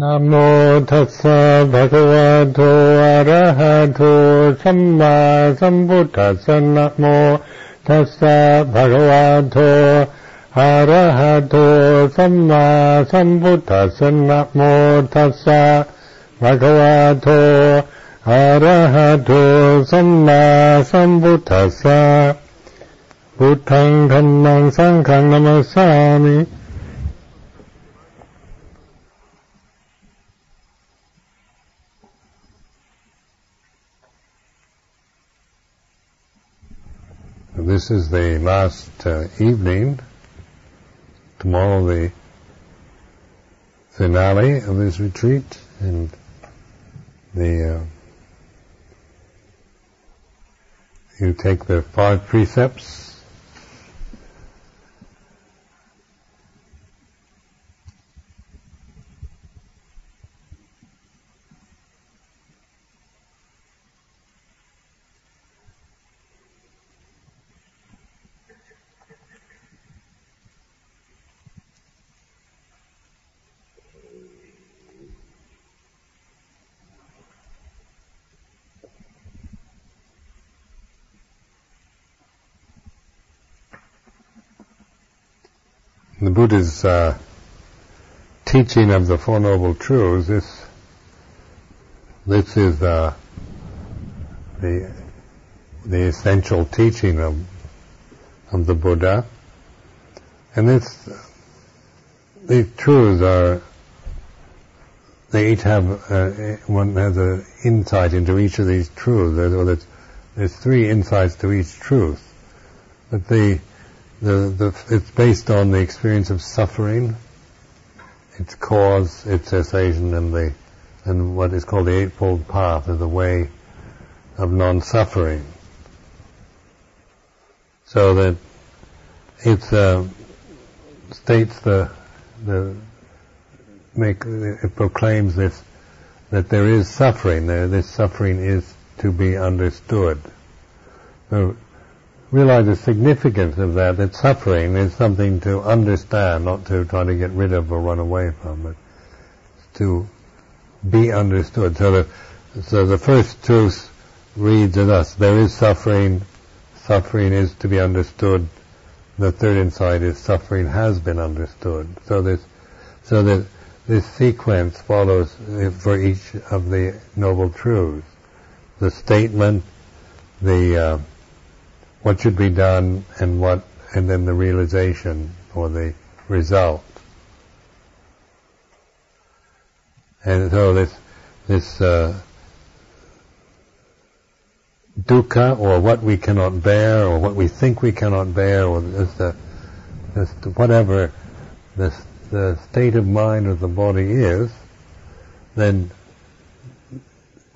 นะโมตัสสะภะคะวะโตอะระหะโตสัมมาสัมพุทธัสสะนะโมตัสสะภะคะวะโตอะระหะโตสัมมาสัมพุทธัสสะนะโมตัสสะภะคะวะโตอะระหะโตสัมมาสัมพุทธัสสะพุทธังธัมมังสังฆังนะมัสสามิ This is the last uh, evening. Tomorrow the finale of this retreat and the uh, you take the five precepts the Buddha's uh, teaching of the Four Noble Truths, this, this is uh, the, the essential teaching of, of the Buddha. And this, these truths are, they each have, uh, one has an insight into each of these truths. There's, there's three insights to each truth. But the, the, the, it's based on the experience of suffering, its cause, its cessation, and the and what is called the Eightfold Path, or the way of non-suffering. So that it uh, states the the make it proclaims this that there is suffering. There, this suffering is to be understood. So realize the significance of that, that suffering is something to understand, not to try to get rid of or run away from, but to be understood. So the, so the first truth reads as us, there is suffering, suffering is to be understood. The third insight is suffering has been understood. So this, so that this sequence follows for each of the noble truths. The statement, the uh, what should be done and what, and then the realization or the result. And so this, this, uh, dukkha or what we cannot bear or what we think we cannot bear or this, uh, whatever this, the state of mind of the body is, then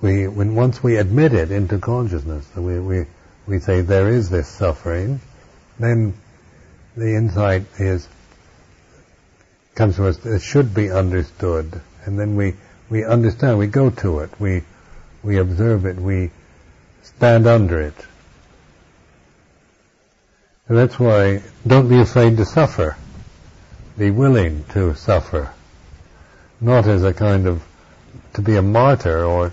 we, when once we admit it into consciousness, we, we, we say there is this suffering, then the insight is comes to us. It should be understood, and then we we understand. We go to it. We we observe it. We stand under it. And that's why don't be afraid to suffer. Be willing to suffer, not as a kind of to be a martyr or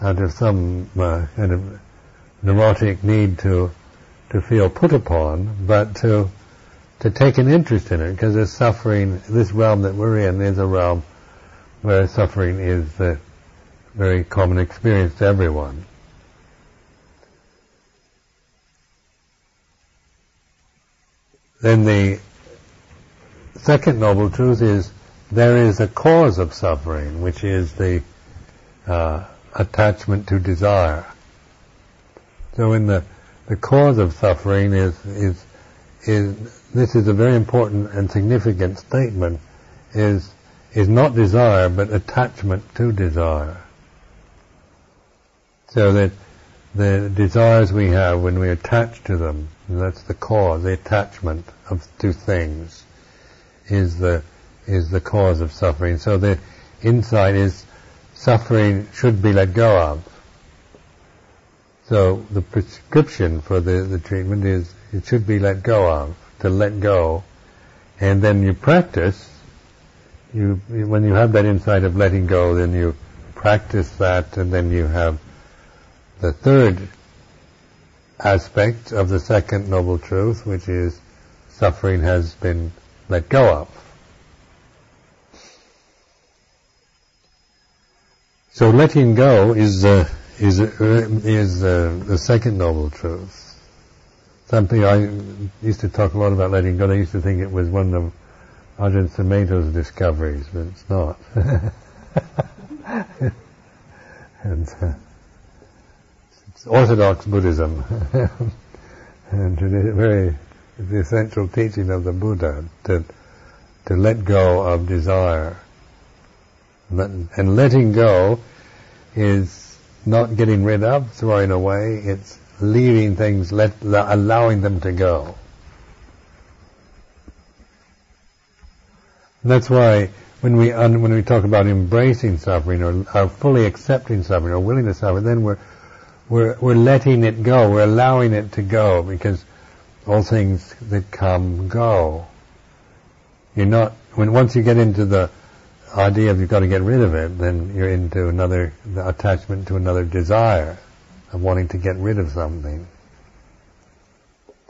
out of some uh, kind of neurotic need to to feel put upon, but to to take an interest in it because there's suffering. This realm that we're in is a realm where suffering is a very common experience to everyone. Then the second noble truth is there is a cause of suffering, which is the uh, attachment to desire. So in the, the cause of suffering is, is, is, this is a very important and significant statement, is, is not desire, but attachment to desire. So that the desires we have when we attach to them, that's the cause, the attachment of, to things, is the, is the cause of suffering. So the insight is suffering should be let go of. So the prescription for the, the treatment is it should be let go of, to let go. And then you practice you, when you have that insight of letting go, then you practice that, and then you have the third aspect of the second noble truth, which is suffering has been let go of. So letting go is uh, is is uh, the second noble truth. Something I used to talk a lot about letting go. I used to think it was one of Ajahn Sumedho's discoveries, but it's not. and uh, it's Orthodox Buddhism, and very the essential teaching of the Buddha to to let go of desire. And letting go is not getting rid of, throwing away. It's leaving things, let, allowing them to go. That's why when we when we talk about embracing suffering or, or fully accepting suffering or willing to suffer, then we're we're we're letting it go. We're allowing it to go because all things that come go. You're not when once you get into the idea of you've got to get rid of it, then you're into another the attachment to another desire of wanting to get rid of something.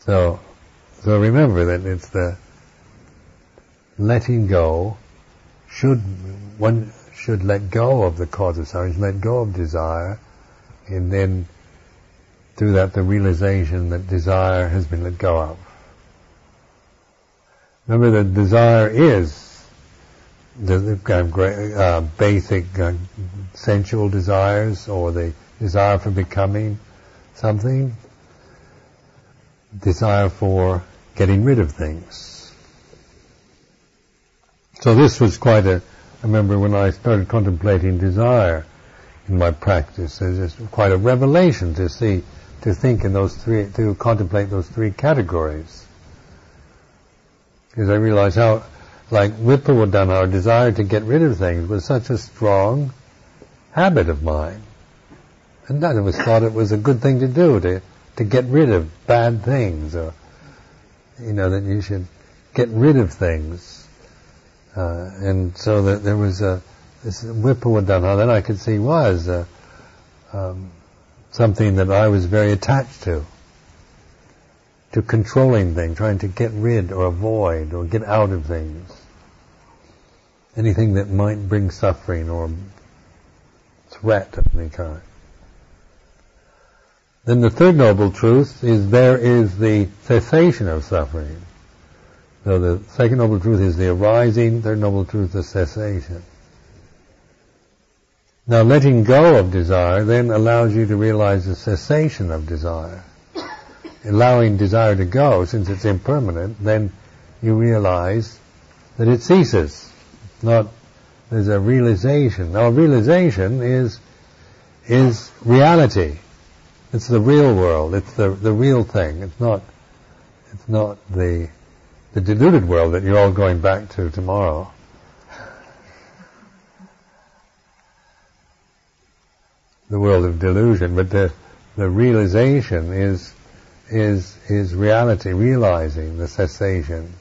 So, so remember that it's the letting go should one should let go of the cause of suffering, let go of desire, and then through that the realization that desire has been let go of. Remember that desire is the kind of uh, basic uh, sensual desires or the desire for becoming something, desire for getting rid of things. So this was quite a, I remember when I started contemplating desire in my practice, it was quite a revelation to see, to think in those three, to contemplate those three categories. Because I realized how, like vibhava tanha, our desire to get rid of things was such a strong habit of mine. And that I always thought it was a good thing to do, to, to get rid of bad things, or, you know, that you should get rid of things. Uh, and so that there was a, this vibhava tanha that I could see was uh, um, something that I was very attached to to controlling things, trying to get rid or avoid or get out of things anything that might bring suffering or threat of any kind. Then the third noble truth is there is the cessation of suffering. So the second noble truth is the arising, third noble truth the cessation. Now letting go of desire then allows you to realize the cessation of desire. Allowing desire to go, since it's impermanent, then you realize that it ceases not there's a realization. Now, realization is is reality. It's the real world. It's the the real thing. It's not it's not the the deluded world that you're all going back to tomorrow. The world of delusion, but the the realization is is is reality, realizing the cessation.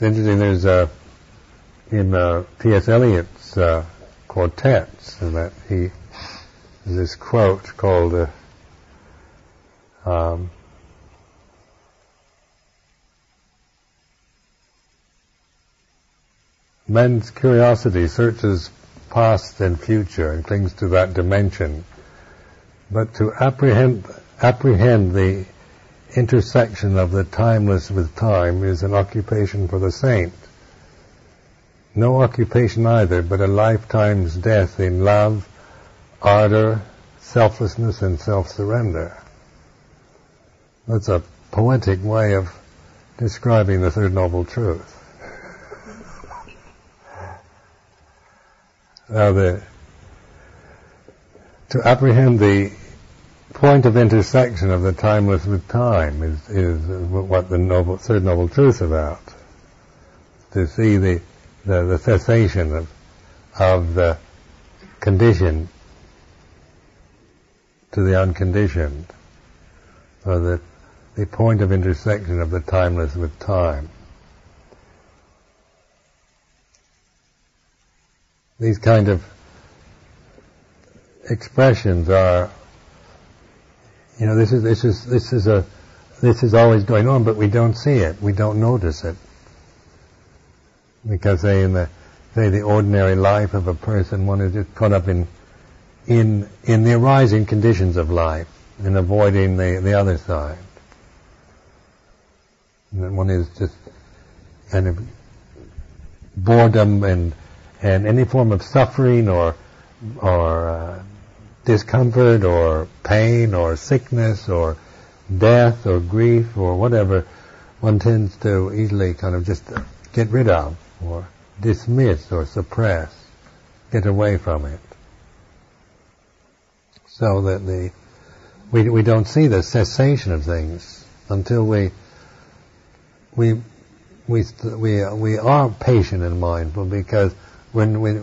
It's interesting. There's uh, in uh, T.S. Eliot's uh, quartets that he this quote called uh, um, curiosity searches past and future and clings to that dimension, but to apprehend apprehend the intersection of the timeless with time is an occupation for the saint. No occupation either, but a lifetime's death in love, ardor, selflessness, and self-surrender. That's a poetic way of describing the Third Noble Truth. now the, to apprehend the point of intersection of the timeless with time is, is what the third noble truth about. To see the, the, the cessation of, of the conditioned to the unconditioned, or the, the point of intersection of the timeless with time. These kind of expressions are you know, this is this is this is a this is always going on, but we don't see it, we don't notice it, because in the say the ordinary life of a person, one is just caught up in in in the arising conditions of life and avoiding the the other side. And one is just kind of boredom and and any form of suffering or or uh, discomfort or pain or sickness or death or grief or whatever, one tends to easily kind of just get rid of or dismiss or suppress, get away from it. So that the we we don't see the cessation of things until we we we we we are patient and mindful because when we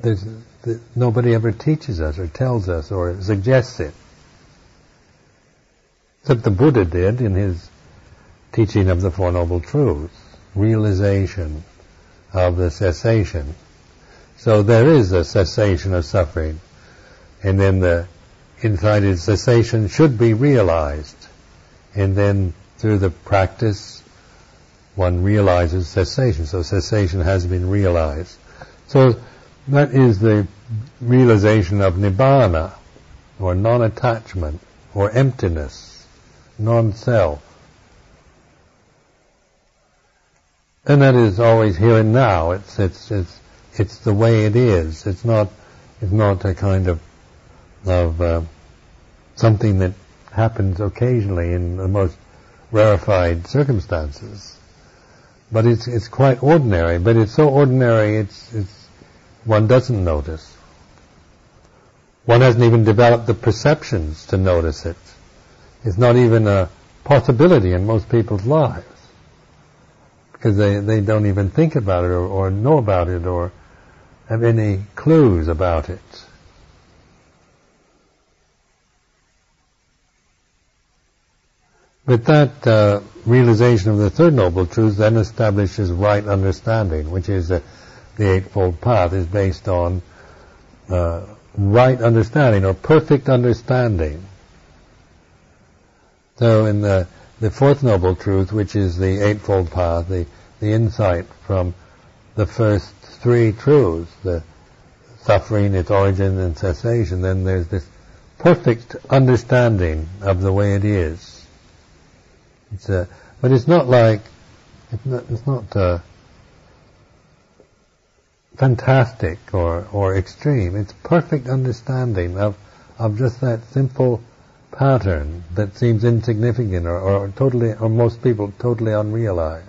there's the, nobody ever teaches us or tells us or suggests it. Except the Buddha did in his teaching of the Four Noble Truths, realization of the cessation. So there is a cessation of suffering, and then the inside cessation should be realized, and then through the practice, one realizes cessation. So cessation has been realized. So that is the realization of nibbana, or non-attachment, or emptiness, non-self. And that is always here and now. It's it's it's it's the way it is. It's not it's not a kind of of uh, something that happens occasionally in the most rarefied circumstances. But it's it's quite ordinary. But it's so ordinary. It's it's one doesn't notice. One hasn't even developed the perceptions to notice it. It's not even a possibility in most people's lives because they, they don't even think about it or, or know about it or have any clues about it. But that uh, realization of the third noble truth then establishes right understanding, which is uh, the Eightfold Path is based on uh, right understanding or perfect understanding. So in the, the fourth noble truth, which is the Eightfold Path, the, the insight from the first three truths, the suffering, its origin and cessation, then there's this perfect understanding of the way it is. It's a, but it's not like it's not, it's not uh, fantastic or or extreme. It's perfect understanding of of just that simple pattern that seems insignificant or, or totally, or most people totally unrealized.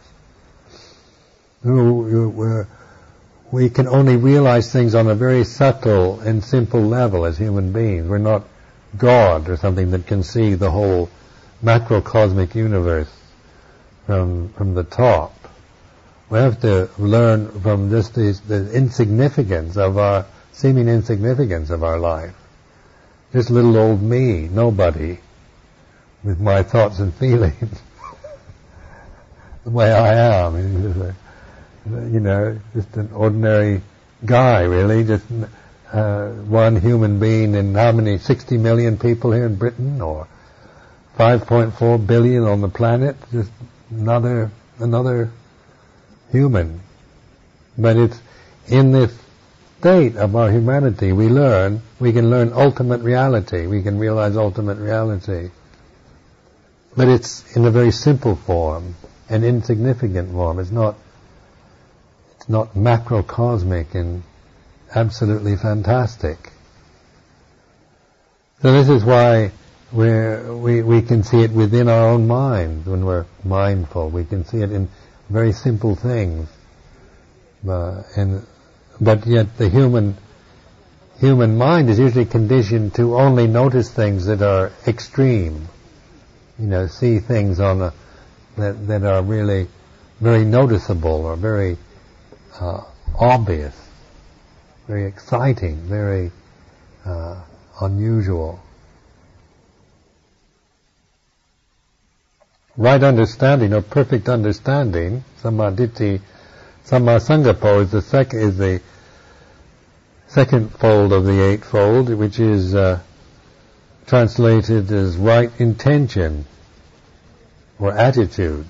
We can only realize things on a very subtle and simple level as human beings. We're not God or something that can see the whole macrocosmic universe from from the top. We have to learn from just these, the insignificance of our seeming insignificance of our life. This little old me, nobody, with my thoughts and feelings, the way I am. You know, just an ordinary guy, really, just uh, one human being in how many, 60 million people here in Britain, or 5.4 billion on the planet, just another another human. But it's in this state of our humanity we learn, we can learn ultimate reality, we can realize ultimate reality. But it's in a very simple form, an insignificant form. It's not it's not macrocosmic and absolutely fantastic. So this is why we, we can see it within our own mind when we're mindful. We can see it in very simple things. Uh, and, but yet the human, human mind is usually conditioned to only notice things that are extreme. You know, see things on a, that, that are really very noticeable or very uh, obvious, very exciting, very uh, unusual. Right understanding or perfect understanding, samadhi, samma sankappo is the second is the second fold of the eightfold, which is uh, translated as right intention or attitude.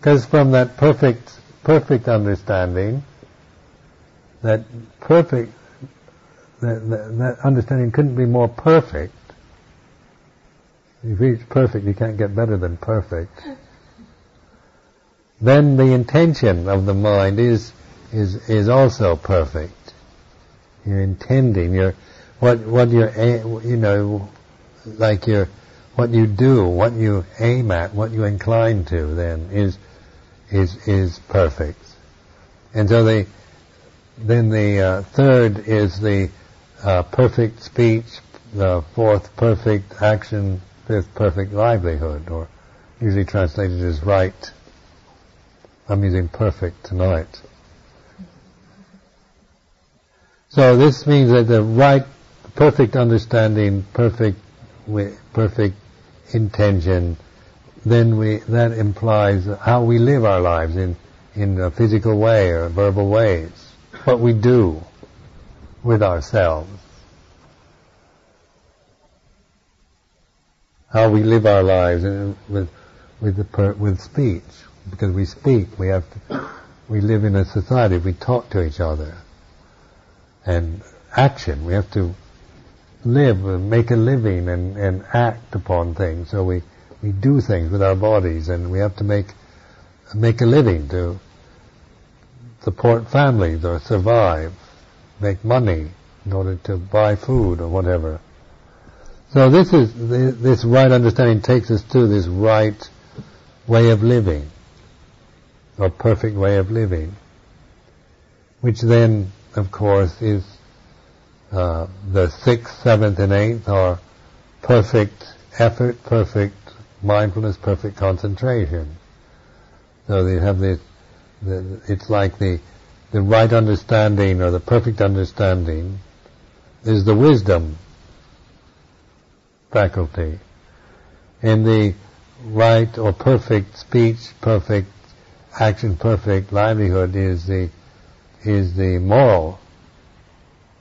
Because from that perfect, perfect understanding, that perfect, that, that, that understanding couldn't be more perfect. You've reached perfect, you can't get better than perfect. Then the intention of the mind is, is, is also perfect. You're intending, you're, what, what you're, you know, like you're, what you do, what you aim at, what you incline to then is, is, is perfect. And so the, then the uh, third is the uh, perfect speech, the fourth perfect action, fifth perfect livelihood, or usually translated as right. I'm using perfect tonight. So this means that the right, perfect understanding, perfect, perfect intention, then we, that implies how we live our lives in, in a physical way or verbal ways. What we do with ourselves. How we live our lives uh, with, with, the with speech. Because we speak, we have to, we live in a society, we talk to each other and action. We have to live, and make a living, and, and act upon things. So we we do things with our bodies, and we have to make make a living to support families or survive, make money in order to buy food or whatever. So this is this right understanding takes us to this right way of living, or perfect way of living, which then of course, is uh, the sixth, seventh, and eighth are perfect effort, perfect mindfulness, perfect concentration. So they have this, the, it's like the, the right understanding or the perfect understanding is the wisdom faculty. And the right or perfect speech, perfect action, perfect livelihood is the is the moral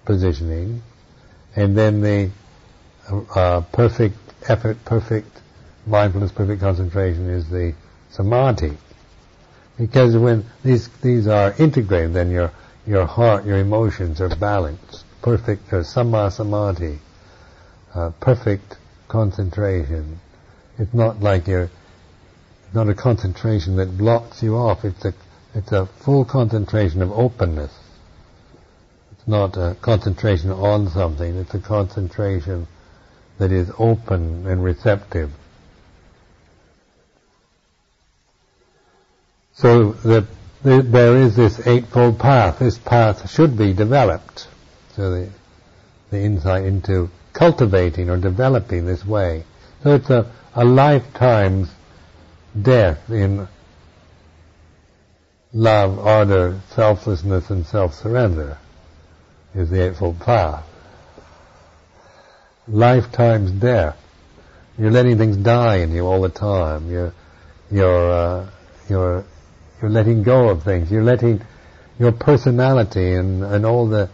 positioning, and then the uh, perfect effort, perfect mindfulness, perfect concentration is the samadhi. Because when these these are integrated, then your your heart, your emotions are balanced. Perfect uh, samadhi, uh, perfect concentration. It's not like you're not a concentration that blocks you off. It's a it's a full concentration of openness. It's not a concentration on something, it's a concentration that is open and receptive. So that there is this eightfold path. This path should be developed. So the, the insight into cultivating or developing this way. So it's a, a lifetime's death in love, ardor, selflessness, and self-surrender is the Eightfold Path. Lifetime's death. You're letting things die in you all the time. You're, you're, uh, you're, you're letting go of things. You're letting your personality and, and all the,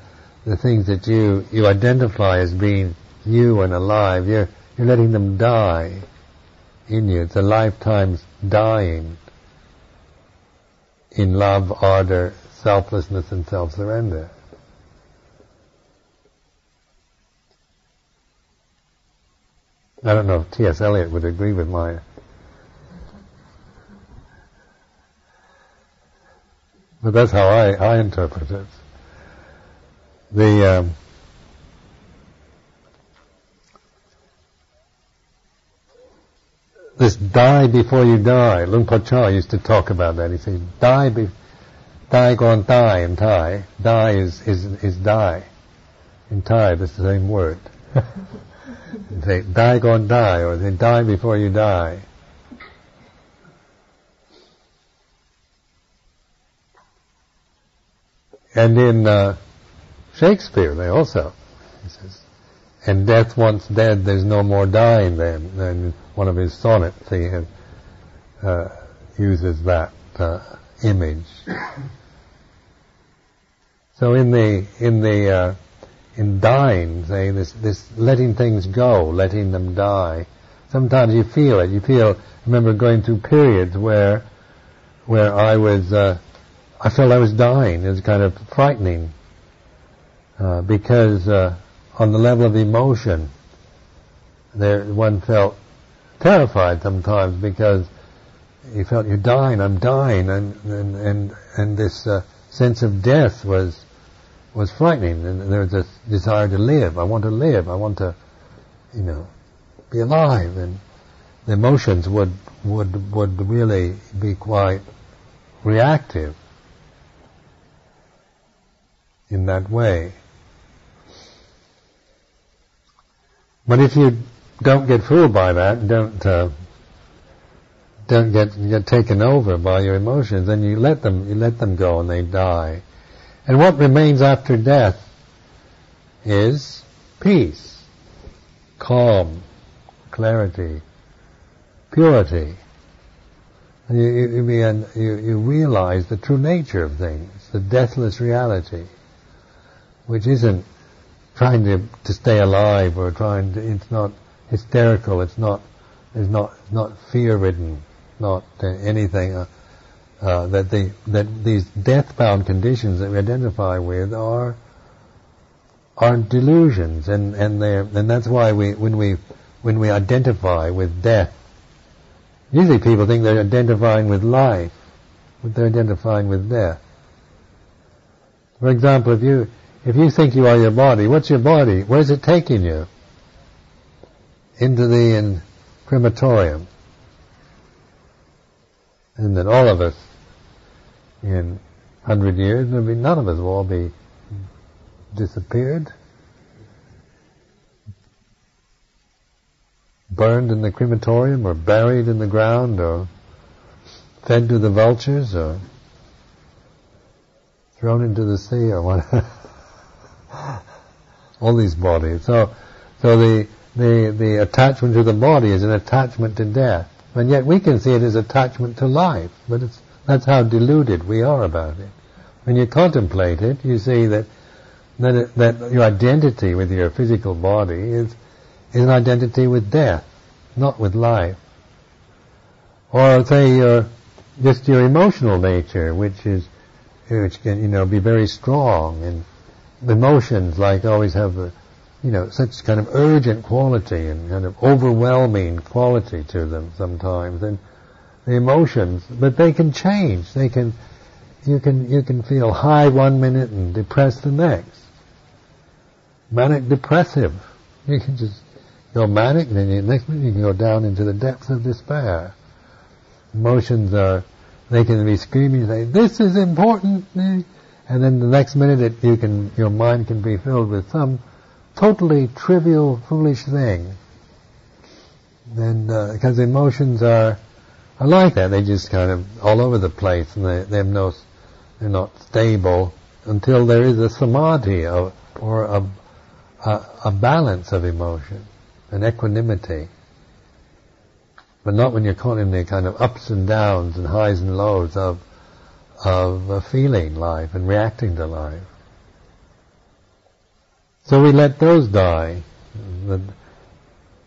the things that you, you identify as being you and alive, you're, you're letting them die in you. It's a lifetime's dying in love, ardor, selflessness, and self-surrender. I don't know if T.S. Eliot would agree with my but that's how I, I interpret it. The um, this die before you die. Luang Por Chah used to talk about that. He said, die, be, die gone die in Thai. Die is, is, is die. In Thai, that's the same word. say, die gone die, or they die before you die. And in uh, Shakespeare, they also, he says, and death once dead, there's no more dying then. And one of his sonnets, he uh, uses that uh, image. So in the in the uh, in dying, say this this letting things go, letting them die. Sometimes you feel it. You feel. Remember going through periods where where I was. Uh, I felt I was dying. It was kind of frightening uh, because uh, on the level of emotion, there one felt terrified sometimes because you felt you're dying, I'm dying, and and and, and this uh, sense of death was was frightening, and there was a desire to live. I want to live. I want to, you know, be alive, and the emotions would would would really be quite reactive in that way. But if you don't get fooled by that, don't uh, don't get get taken over by your emotions, then you let them you let them go and they die. And what remains after death is peace, calm, clarity, purity. And you, you, you, you realize the true nature of things, the deathless reality, which isn't trying to, to stay alive or trying to, it's not hysterical, it's not, it's not, not fear-ridden, not uh, anything, uh, uh, that the, that these death-bound conditions that we identify with are, are delusions, and, and they and that's why we, when we, when we identify with death, usually people think they're identifying with life, but they're identifying with death. For example, if you, if you think you are your body, what's your body? Where's it taking you? Into the crematorium. And that all of us, in hundred years, maybe none of us will all be disappeared, burned in the crematorium, or buried in the ground, or fed to the vultures, or thrown into the sea, or whatever. all these bodies. So, so the, the, the attachment to the body is an attachment to death. And yet we can see it as attachment to life, but it's, that's how deluded we are about it. When you contemplate it, you see that, that, it, that your identity with your physical body is, is an identity with death, not with life. Or say your, just your emotional nature, which is, which can, you know, be very strong and emotions like always have you know, such kind of urgent quality and kind of overwhelming quality to them sometimes. And the emotions, but they can change. They can, you can, you can feel high one minute and depressed the next. Manic depressive. You can just go manic and then the next minute you can go down into the depths of despair. Emotions are, they can be screaming, say, this is important, eh? and then the next minute it, you can, your mind can be filled with some totally trivial, foolish thing. And uh, because emotions are, are like that, they just kind of all over the place, and they, they have no, they're not stable until there is a samadhi or, or a, a, a balance of emotion, an equanimity. But not when you're caught in the kind of ups and downs and highs and lows of of feeling life and reacting to life. So we let those die. The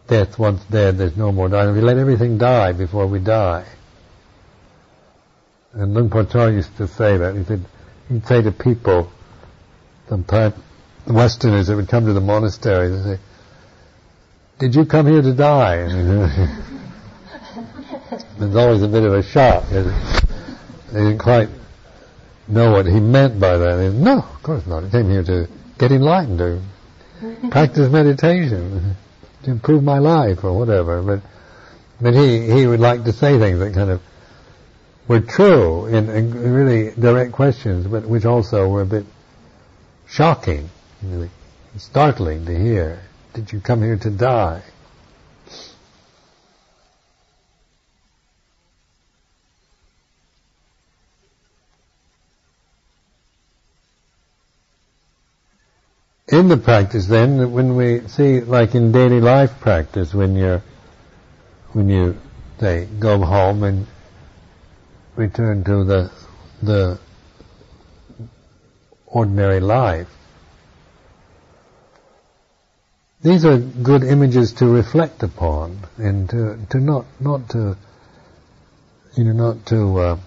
death once dead, there's no more dying. We let everything die before we die. And Luang Por Chah used to say that. He said, he'd say to people, sometimes Westerners that would come to the monastery, they say, did you come here to die? There's always a bit of a shock. They didn't quite know what he meant by that. He, no, of course not. He came here to get enlightened, to practice meditation, to improve my life or whatever. But but he he would like to say things that kind of were true in, in really direct questions, but which also were a bit shocking, really startling to hear. Did you come here to die? In the practice then, when we see, like in daily life practice, when you're, when you, say, go home and return to the, the ordinary life, these are good images to reflect upon and to, to not, not to, you know, not to uh,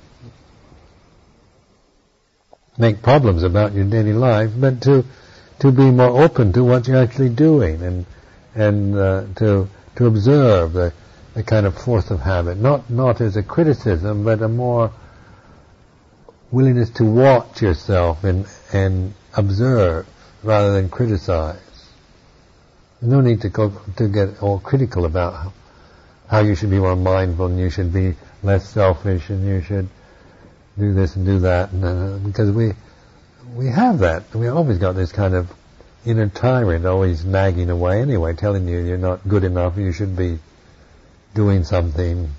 make problems about your daily life, but to, to be more open to what you're actually doing and, and uh, to, to observe the, the kind of force of habit, not, not as a criticism, but a more willingness to watch yourself and, and observe rather than criticize. There's no need to go to get all critical about how, how you should be more mindful and you should be less selfish and you should do this and do that and, uh, because we we have that. We always got this kind of inner tyrant always nagging away anyway telling you you're not good enough you should be doing something.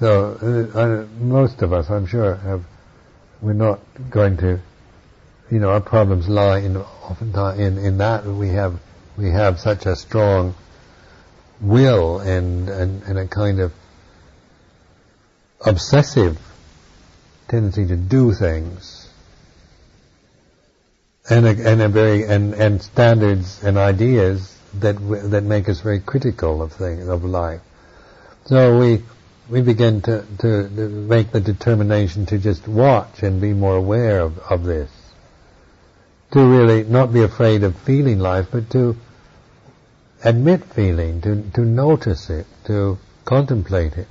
So uh, uh most of us I'm sure have we're not going to you know, our problems lie in oftentimes in, in that we have we have such a strong will and, and, and a kind of obsessive tendency to do things and a, and a very and, and standards and ideas that that make us very critical of things of life. So we we begin to, to, to make the determination to just watch and be more aware of, of this to really not be afraid of feeling life, but to admit feeling, to, to notice it, to contemplate it.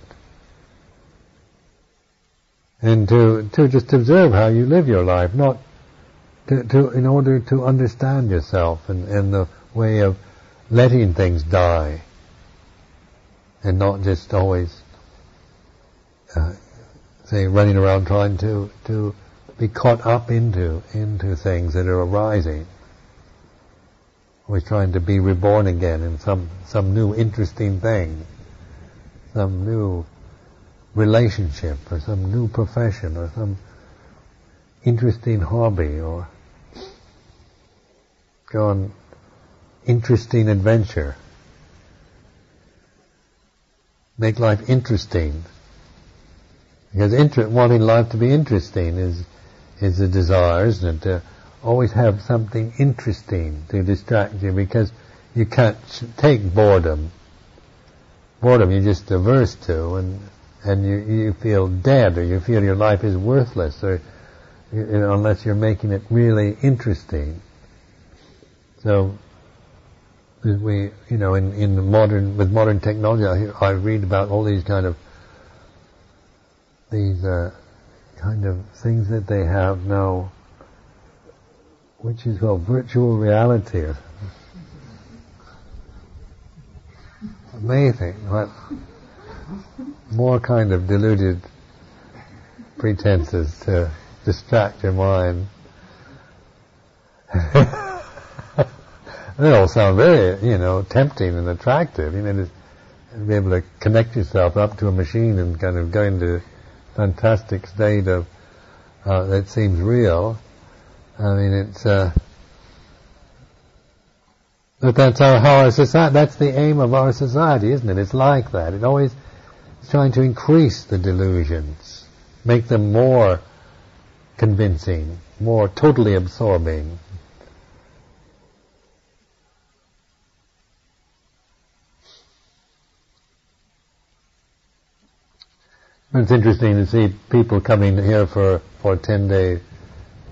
And to, to just observe how you live your life, not to, to in order to understand yourself and, and the way of letting things die and not just always uh, say running around trying to, to be caught up into into things that are arising. We're trying to be reborn again in some some new interesting thing, some new relationship, or some new profession, or some interesting hobby, or go on interesting adventure. Make life interesting. Because inter- wanting life to be interesting is is a desire, isn't it? To always have something interesting to distract you because you can't take boredom. Boredom you're just averse to and and you, you feel dead or you feel your life is worthless or you know, unless you're making it really interesting. So we, you know, in, in modern, with modern technology, I, I read about all these kind of, these, uh, kind of things that they have now, which is called virtual reality. Amazing, what more kind of deluded pretenses to distract your mind. they all sound very, you know, tempting and attractive. You know, to be able to connect yourself up to a machine and kind of go into fantastic state of uh, that seems real. I mean, it's. Uh, but that's how, how our society. That's the aim of our society, isn't it? It's like that. It always is trying to increase the delusions, make them more convincing, more totally absorbing. It's interesting to see people coming here for, for a 10 day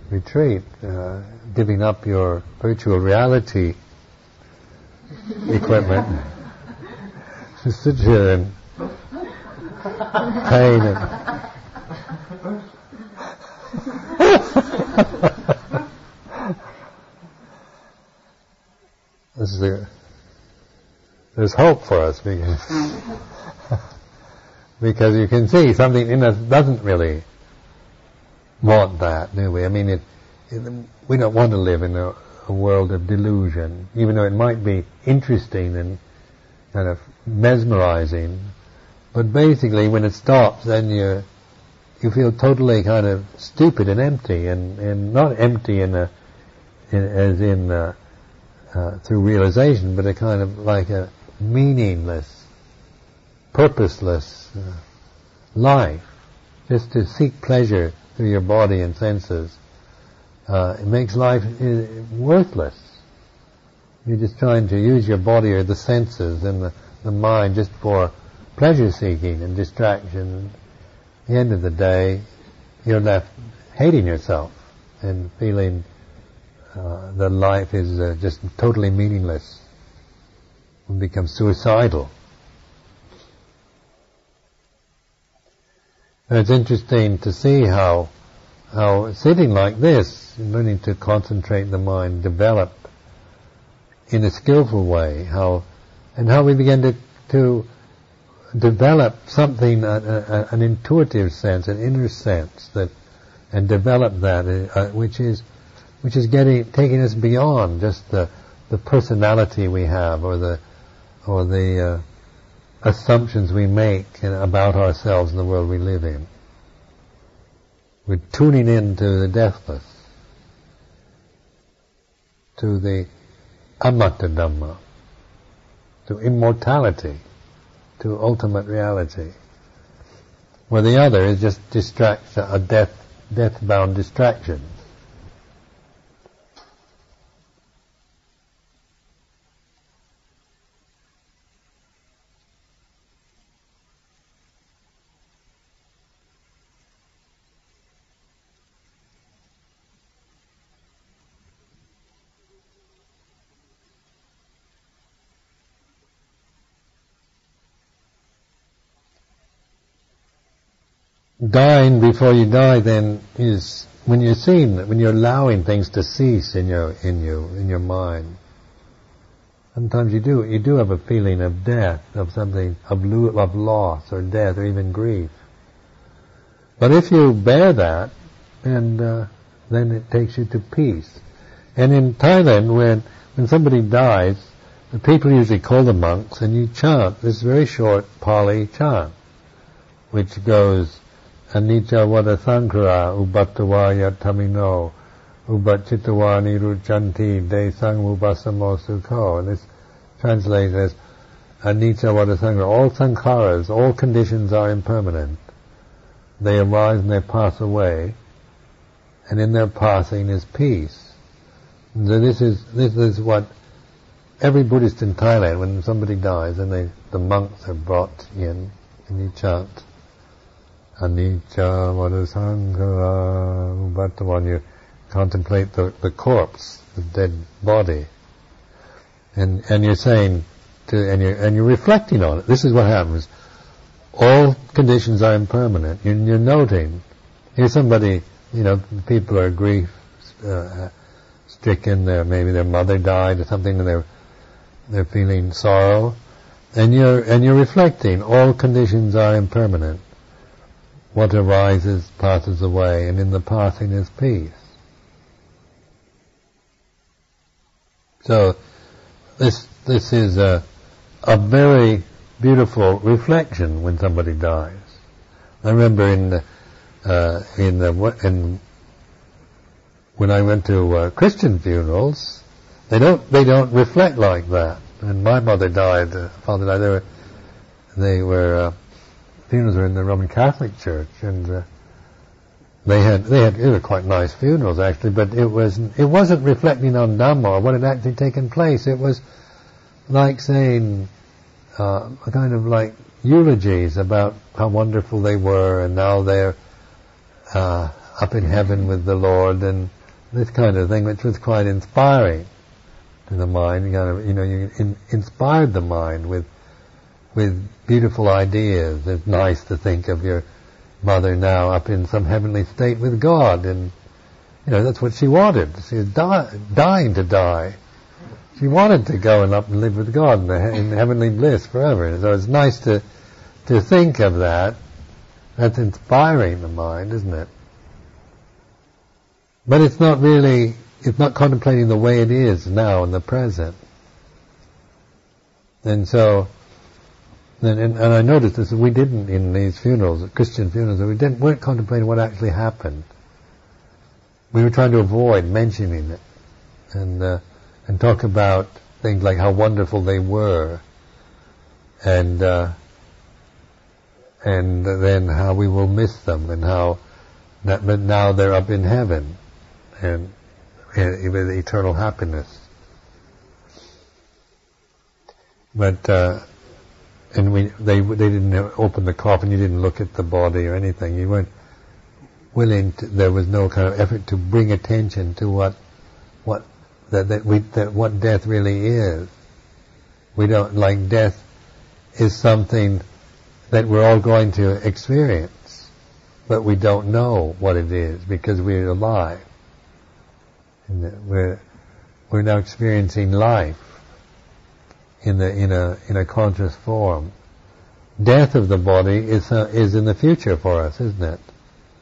retreat, uh, giving up your virtual reality equipment. To sit here in pain and this is a, there's hope for us because because you can see something in us doesn't really want that, do we? I mean, it, it, we don't want to live in a, a, world of delusion, even though it might be interesting and kind of mesmerizing. But basically, when it stops, then you you feel totally kind of stupid and empty, and, and not empty in a in, as in uh, uh, through realization, but a kind of like a meaningless purposeless uh, life, just to seek pleasure through your body and senses, uh, it makes life uh, worthless. You're just trying to use your body or the senses and the, the mind just for pleasure seeking and distraction. At the end of the day, you're left hating yourself and feeling uh, that life is uh, just totally meaningless and become suicidal. It's interesting to see how how sitting like this, learning to concentrate the mind, develop in a skillful way, how and how we begin to to develop something, a, a, an intuitive sense, an inner sense that, and develop that, uh, which is which is getting taking us beyond just the the personality we have or the or the uh, assumptions we make about ourselves and the world we live in. We're tuning in to the deathless, to the amata dhamma, to immortality, to ultimate reality. Where the other is just distraction, a death, death-bound distraction. Dying before you die then is when you're seeing when you're allowing things to cease in your in you in your mind. Sometimes you do you do have a feeling of death, of something of lo- of loss or death or even grief. But if you bear that, and uh, then it takes you to peace. And in Thailand, when when somebody dies, the people usually call the monks, and you chant this very short Pali chant, which goes anicca vada sankhara ubattava yattamino ubachitava niruchanti de sang upasamo sukho. And this translates as anicca vada sankhara. All sankharas, all conditions are impermanent. They arise and they pass away, and in their passing is peace. And so this is this is what every Buddhist in Thailand, when somebody dies, and they the monks are brought in, and you chant anicca vadasankhara but when you contemplate the, the corpse, the dead body, and and you're saying to and you're and you're reflecting on it. This is what happens. All conditions are impermanent. You're, you're noting. Here's somebody, you know, people are grief uh, stricken. There, maybe their mother died or something, and they're they're feeling sorrow, and you're and you're reflecting. All conditions are impermanent what arises passes away, and in the passing is peace. So this this is a a very beautiful reflection when somebody dies. I remember in the, uh, in the, in when I went to uh, Christian funerals, they don't they don't reflect like that. And my mother died, uh, father died. They were they were uh, funerals were in the Roman Catholic Church, and uh, they had they had they were quite nice funerals actually, but it was it wasn't reflecting on Dhamma or what had actually taken place. It was like saying uh, kind of like eulogies about how wonderful they were, and now they're uh, up in heaven with the Lord, and this kind of thing, which was quite inspiring to the mind. You kind of you know you in, inspired the mind with with beautiful ideas. It's nice to think of your mother now up in some heavenly state with God, and you know that's what she wanted. She was di- dying to die. She wanted to go and up and live with God in, the, in heavenly bliss forever. So it's nice to to think of that. That's inspiring the mind, isn't it? But it's not really. It's not contemplating the way it is now in the present. And so and, and, and, I noticed this, we didn't in these funerals, Christian funerals, we didn't, weren't contemplating what actually happened. We were trying to avoid mentioning it and, uh, and talk about things like how wonderful they were and, uh, and then how we will miss them and how that, but now they're up in heaven and, and with eternal happiness. but uh, and we they they didn't open the coffin. You didn't look at the body or anything. You weren't willing. To, there was no kind of effort to bring attention to what what that that we that what death really is. We don't like death is something that we're all going to experience, but we don't know what it is because we're alive. And we're we're now experiencing life in the in a in a conscious form. Death of the body is uh, is in the future for us, isn't it?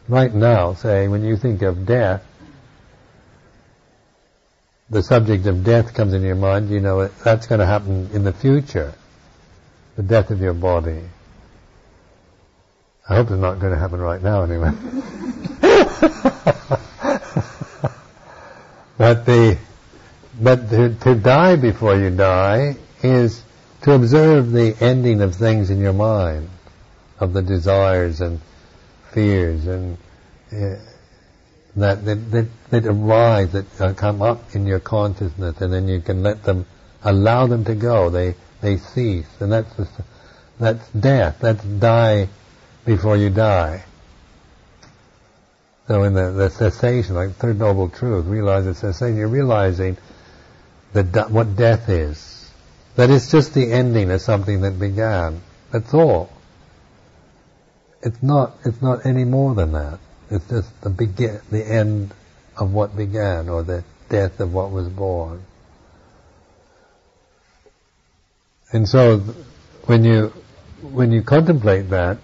Right now, say when you think of death, the subject of death comes into your mind. You know that's going to happen in the future, the death of your body. I hope it's not going to happen right now, anyway. but the but to, to die before you die is to observe the ending of things in your mind, of the desires and fears and uh, that, that, that, that arise, that uh, come up in your consciousness, and then you can let them, allow them to go. They, they cease, and that's that's death. That's die before you die. So in the, the cessation, like third noble truth, realize the cessation. You're realizing that what death is that it's just the ending of something that began. That's all. It's not, it's not any more than that. It's just the begin, the end of what began, or the death of what was born. And so, when you, when you contemplate that,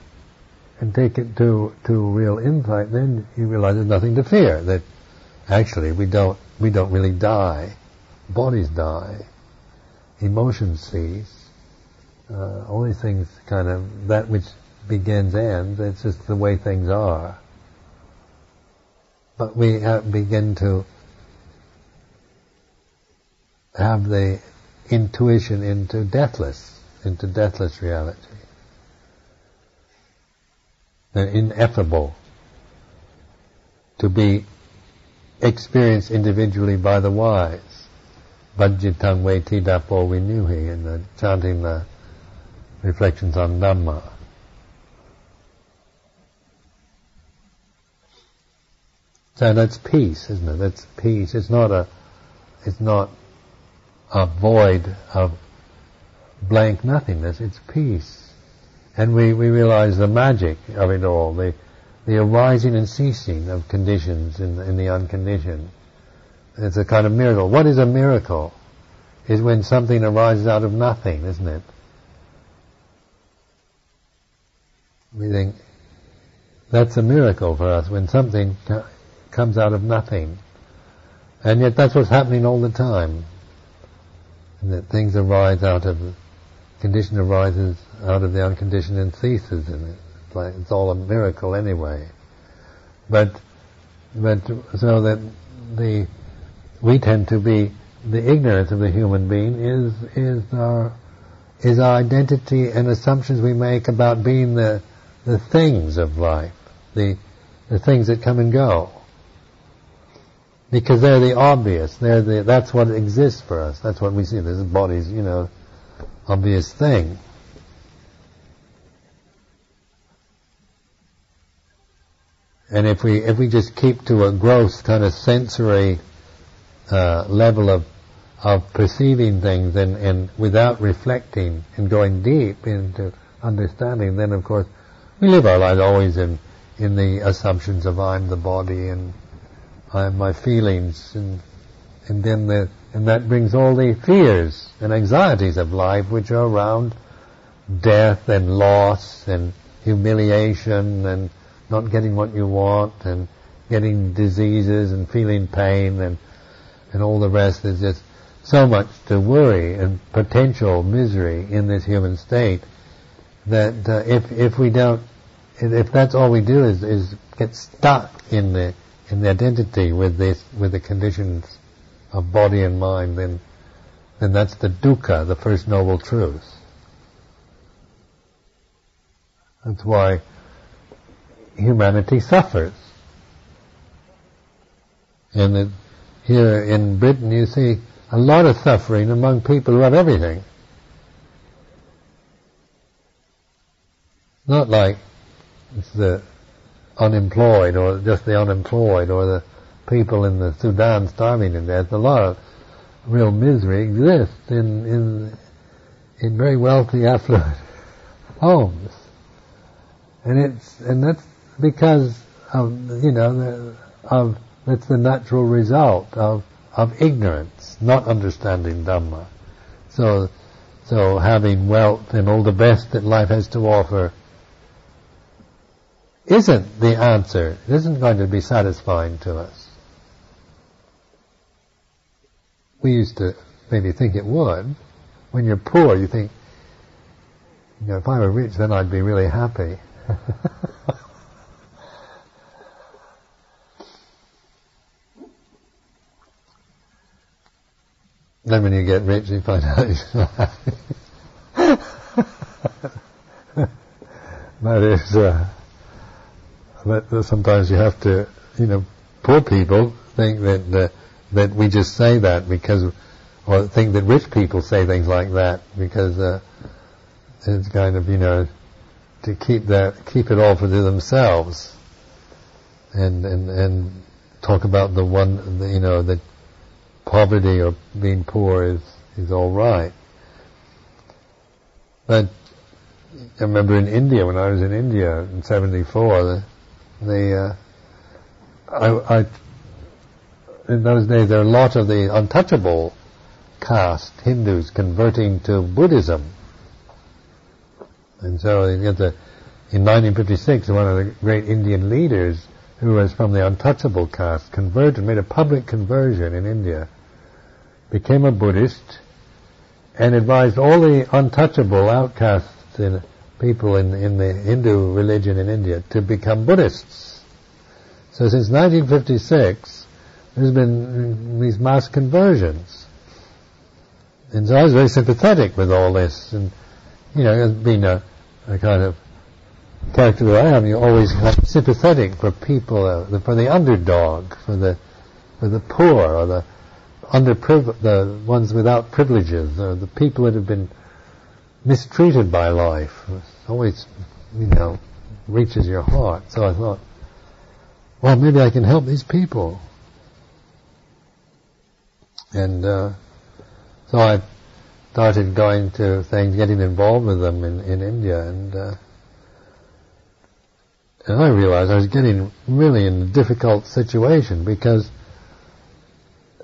and take it to, to real insight, then you realize there's nothing to fear, that actually we don't, we don't really die. Bodies die emotions cease. Uh, only things kind of, that which begins ends, it's just the way things are. But we begin to have the intuition into deathless, into deathless reality. They're ineffable to be experienced individually by the wise. Vajjitang Veti Dapo Vinyuhi in the chanting the reflections on Dhamma. So that's peace, isn't it? That's peace. It's not a, it's not a void of blank nothingness. It's peace. And we, we realize the magic of it all, the, the arising and ceasing of conditions in, in the unconditioned. It's a kind of miracle. What is a miracle? Is when something arises out of nothing, isn't it? We think that's a miracle for us when something comes out of nothing. And yet that's what's happening all the time. And that things arise out of, condition arises out of the unconditioned and ceases and it's like, it's all a miracle anyway. But, but, so that the, we tend to be the ignorance of the human being is is our is our identity and assumptions we make about being the the things of life, the the things that come and go. Because they're the obvious. They're the that's what exists for us. That's what we see. This body's, you know, obvious thing. And if we if we just keep to a gross kind of sensory uh, level of of perceiving things and, and without reflecting and going deep into understanding, then of course we live our lives always in in the assumptions of I'm the body and I'm my feelings and and then the and that brings all the fears and anxieties of life which are around death and loss and humiliation and not getting what you want and getting diseases and feeling pain and and all the rest is just so much to worry and potential misery in this human state that uh, if if we don't if that's all we do is is get stuck in the in the identity with this with the conditions of body and mind then then that's the dukkha the first noble truth. That's why humanity suffers. And it, here in Britain, you see a lot of suffering among people who have everything. Not like the unemployed or just the unemployed or the people in the Sudan starving to death. A lot of real misery exists in in in very wealthy, affluent homes, and it's and that's because of you know of that's the natural result of of ignorance, not understanding Dhamma. So so having wealth and all the best that life has to offer isn't the answer. It isn't going to be satisfying to us. We used to maybe think it would. When you're poor, you think, you know, if I were rich, then I'd be really happy. then when you get rich, you find out not happy. that is, uh, that sometimes you have to, you know, poor people think that uh, that we just say that because, or think that rich people say things like that because uh, it's kind of, you know, to keep that keep it all for themselves, and and and talk about the one, the, you know, that poverty or being poor is is all right. But I remember in India when I was in India in '74, the, the uh, I, I, in those days there were a lot of the untouchable caste Hindus converting to Buddhism, and so you get the in 1956 one of the great Indian leaders who was from the untouchable caste converted, made a public conversion in India, became a Buddhist, and advised all the untouchable outcasts in people in, in the Hindu religion in India to become Buddhists. So since 1956, there's been these mass conversions. And so I was very sympathetic with all this. And, you know, as being a, a kind of character that I am, you're always kind of sympathetic for people, uh, for the underdog, for the, for the poor, or the underprivileged, the ones without privileges, or the people that have been mistreated by life. Always, you know, reaches your heart. So I thought, well, maybe I can help these people. And uh, so I started going to things, getting involved with them in, in India, and uh, and I realized I was getting really in a difficult situation because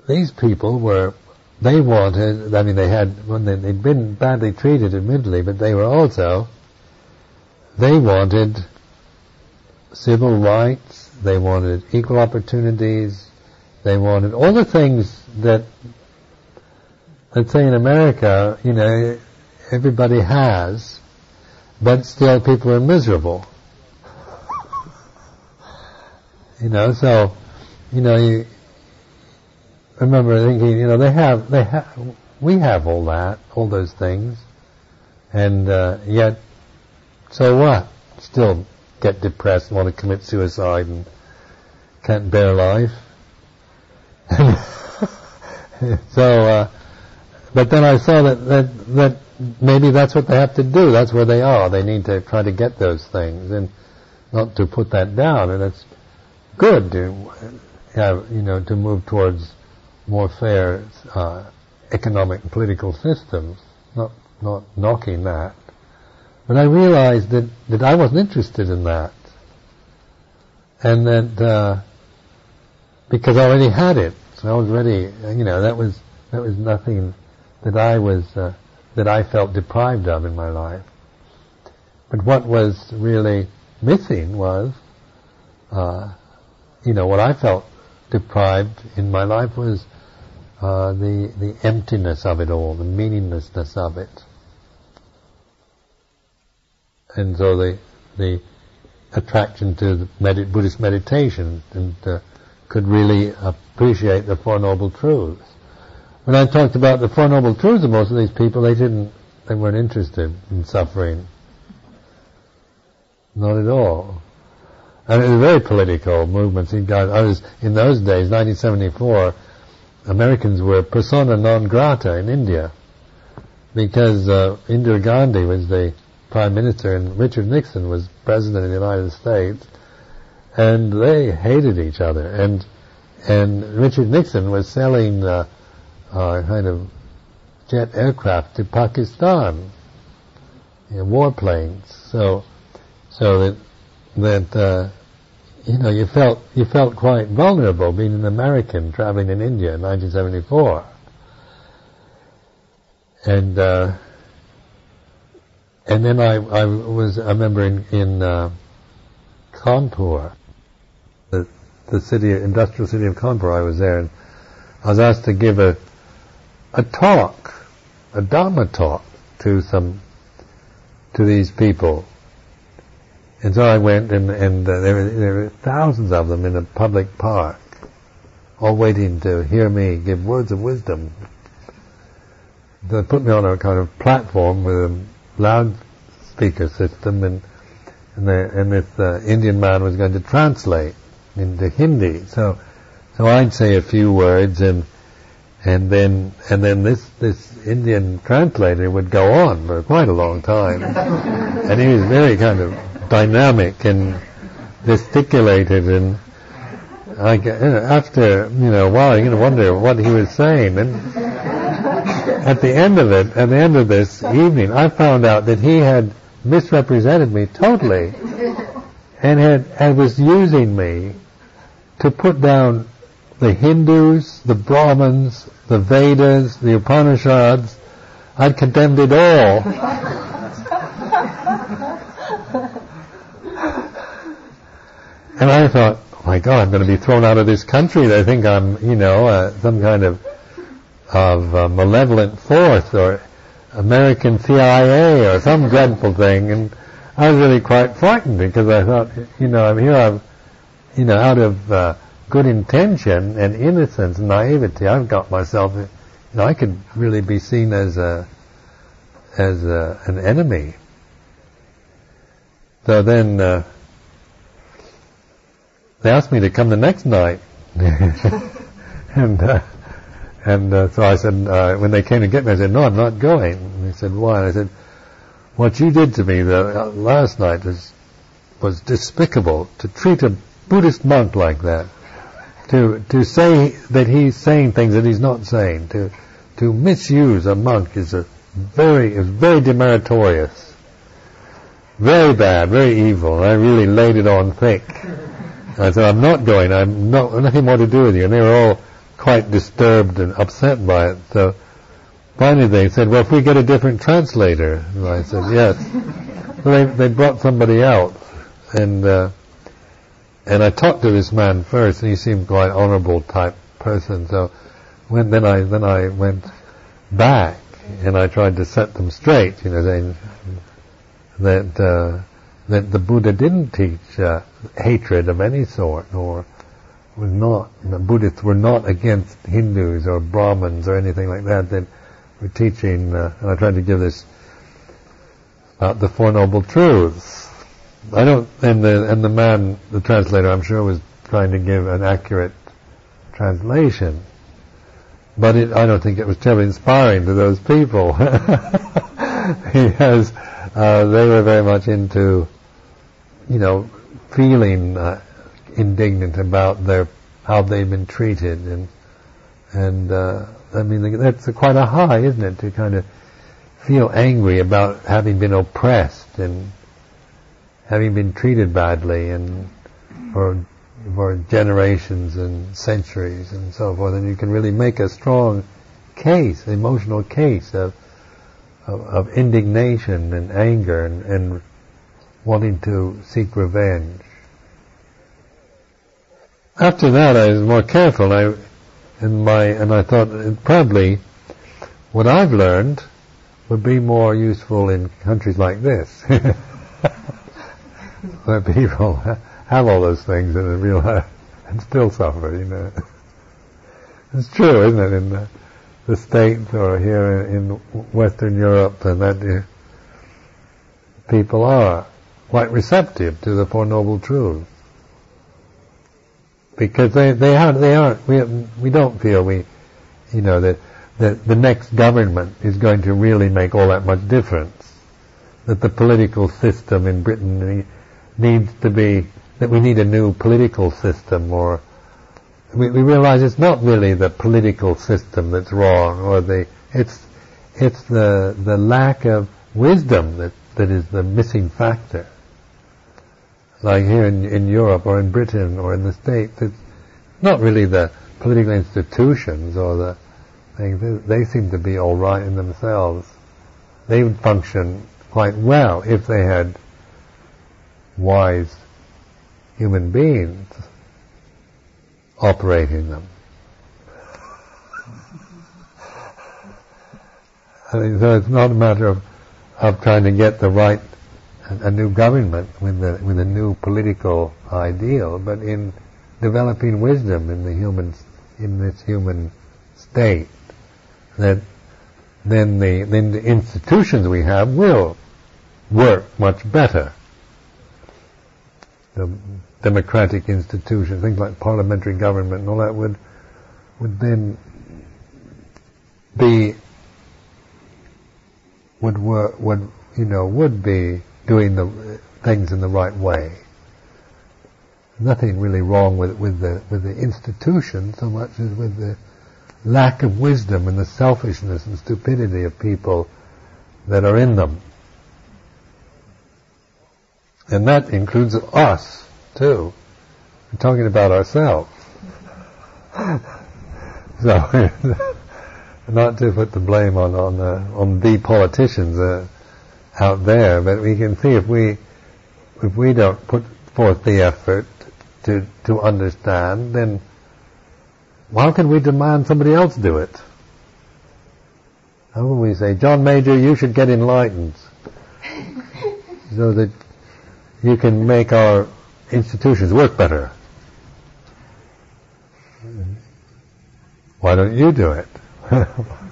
these people were they wanted, I mean, they had, they'd been badly treated, admittedly, but they were also, they wanted civil rights, they wanted equal opportunities, they wanted all the things that, let's say in America, you know, everybody has, but still people are miserable. you know, so, you know, you, remember thinking, you know, they have, they have, we have all that, all those things, and uh, yet, so what? Still get depressed, want to commit suicide, and can't bear life. so, uh, but then I saw that, that that maybe that's what they have to do. That's where they are. They need to try to get those things, and not to put that down. And it's good to have, you know, to move towards more fair uh, economic and political systems, not not knocking that. But I realized that, that I wasn't interested in that. And that, uh, because I already had it. So I was ready, you know, that was, that was nothing that I was, uh, that I felt deprived of in my life. But what was really missing was, uh, you know, what I felt deprived in my life was uh, the the emptiness of it all, the meaninglessness of it, and so the the attraction to the Buddhist meditation and uh, could really appreciate the Four Noble Truths. When I talked about the Four Noble Truths to most of these people, they didn't, they weren't interested in suffering. Not at all. And it was a very political movements. In I was in those days, 1974 Americans were persona non grata in India because uh, Indira Gandhi was the prime minister and Richard Nixon was president of the United States, and they hated each other. And and Richard Nixon was selling uh, uh, kind of jet aircraft to Pakistan, you know, warplanes. So so that that uh, you know you felt you felt quite vulnerable being an American traveling in India in 1974. And uh, and then I, I was, I remember in, in uh, Kanpur, the, the city, industrial city of Kanpur, I was there, and I was asked to give a, a talk, a Dharma talk to some, to these people. And so I went, and, and uh, there, were, there were thousands of them in a public park, all waiting to hear me give words of wisdom. They put me on a kind of platform with a loudspeaker system, and and, the, and this uh, Indian man was going to translate into Hindi. So, so I'd say a few words, and and then and then this this Indian translator would go on for quite a long time, and he was very kind of dynamic and gesticulated, and I after you know a while you're going to wonder what he was saying, and at the end of it, at the end of this evening, I found out that he had misrepresented me totally and had and was using me to put down the Hindus, the Brahmins, the Vedas, the Upanishads. I'd condemned it all. And I thought, oh my God, I'm going to be thrown out of this country. They think I'm, you know, uh, some kind of of uh, malevolent force or American CIA or some dreadful thing, and I was really quite frightened because I thought, you know, I'm here, I'm, you know, out of uh, good intention and innocence and naivety, I've got myself, you know, I could really be seen as a as a, an enemy. So then uh, they asked me to come the next night, and. Uh, and uh, so I said, uh, when they came to get me, I said, no, I'm not going. And they said, why? And I said, what you did to me the, uh, last night was, was despicable. To treat a Buddhist monk like that. To, to say that he's saying things that he's not saying. To, to misuse a monk is a very, is very demeritorious. Very bad, very evil. I really laid it on thick. I said, I'm not going. I'm not, nothing more to do with you. And they were all quite disturbed and upset by it. So finally they said, well, if we get a different translator. And I said, yes. so they, they brought somebody out. And, uh, and I talked to this man first, and he seemed quite honorable type person. So when, then I, then I went back, and I tried to set them straight, you know, saying that, uh, that the Buddha didn't teach uh, hatred of any sort, or was not, the Buddhists were not against Hindus or Brahmins or anything like that. They were teaching, uh, and I tried to give this about the Four Noble Truths. I don't, and the, and the man, the translator, I'm sure was trying to give an accurate translation. But it, I don't think it was terribly inspiring to those people. he has, uh, they were very much into, you know, feeling uh, indignant about their how they've been treated, and and uh, I mean that's a, quite a high, isn't it, to kind of feel angry about having been oppressed and having been treated badly and for for generations and centuries and so forth, and you can really make a strong case, emotional case of of, of indignation and anger and, and wanting to seek revenge after that, I was more careful. I, in my, and I thought probably what I've learned would be more useful in countries like this, where people have all those things and real life and still suffer. You know, it's true, isn't it? In the, the states or here in Western Europe, and that uh, people are quite receptive to the Four Noble Truths because they they aren't they aren't we we don't feel we you know that that the next government is going to really make all that much difference. that the political system in Britain needs to be, that we need a new political system or we, we realize it's not really the political system that's wrong or the, it's, it's the, the lack of wisdom that, that is the missing factor. Like here in, in Europe or in Britain or in the States, it's not really the political institutions or the things, they seem to be all right in themselves. They would function quite well if they had wise human beings operating them. I mean, so it's not a matter of, of trying to get the right, a, a new government with the, with a new political ideal, but in developing wisdom in the human, in this human state, that then the, then the institutions we have will work much better. The democratic institutions, things like parliamentary government and all that would, would then be, would work, would, you know, would be doing the things in the right way. Nothing really wrong with, with the, with the institution so much as with the lack of wisdom and the selfishness and stupidity of people that are in them. And that includes us, too. We're talking about ourselves. so, not to put the blame on, on, uh, on the politicians uh, out there, but we can see if we, if we don't put forth the effort to, to understand, then how can we demand somebody else do it? How can we say, John Major, you should get enlightened? so that you can make our institutions work better. Why don't you do it?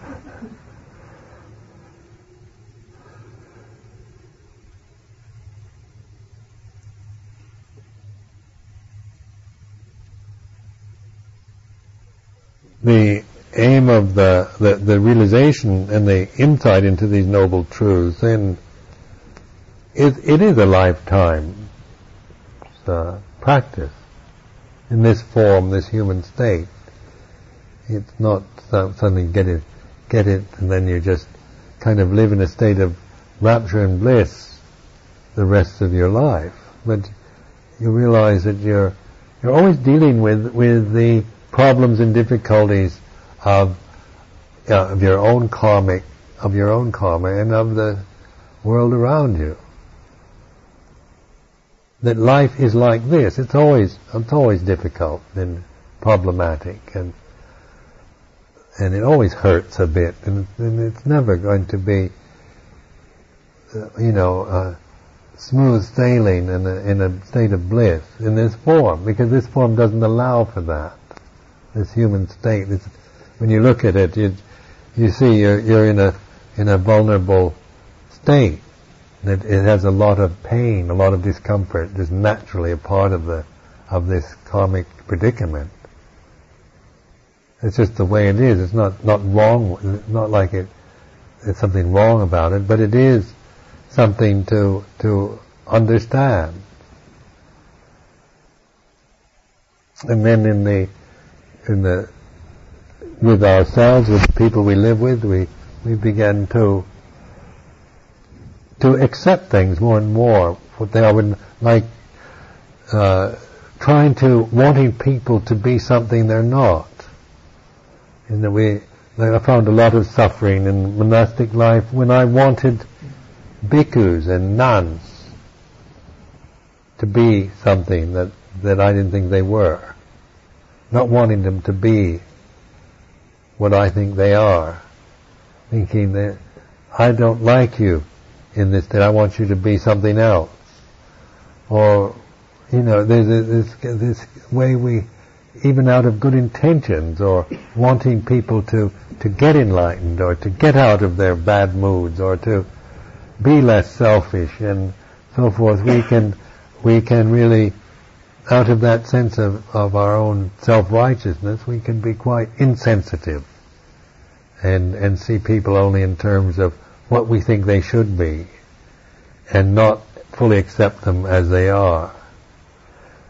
the aim of the, the, the, realization and the insight into these noble truths, then it, it is a lifetime uh, practice in this form, this human state. It's not something get it, get it, and then you just kind of live in a state of rapture and bliss the rest of your life. But you realize that you're you're always dealing with with the problems and difficulties of, uh, of your own karmic, of your own karma and of the world around you. That life is like this. It's always, it's always difficult and problematic and, and it always hurts a bit and, and it's never going to be, uh, you know, uh, smooth sailing in a, in a state of bliss in this form because this form doesn't allow for that this human state. It's, when you look at it, you, you see you're, you're in a in a vulnerable state. That it has a lot of pain, a lot of discomfort, just naturally a part of the of this karmic predicament. It's just the way it is. It's not not wrong. It's not like it. It's something wrong about it, but it is something to to understand. And then in the in the with ourselves, with the people we live with, we we begin to to accept things more and more what they are, like uh, trying to wanting people to be something they're not. And that we, I found a lot of suffering in monastic life when I wanted bhikkhus and nuns to be something that that I didn't think they were not wanting them to be what I think they are, thinking that I don't like you in this, that I want you to be something else. Or, you know, there's this, this way we, even out of good intentions or wanting people to, to get enlightened or to get out of their bad moods or to be less selfish and so forth, we can, we can really out of that sense of, of our own self-righteousness, we can be quite insensitive and, and see people only in terms of what we think they should be. and not fully accept them as they are.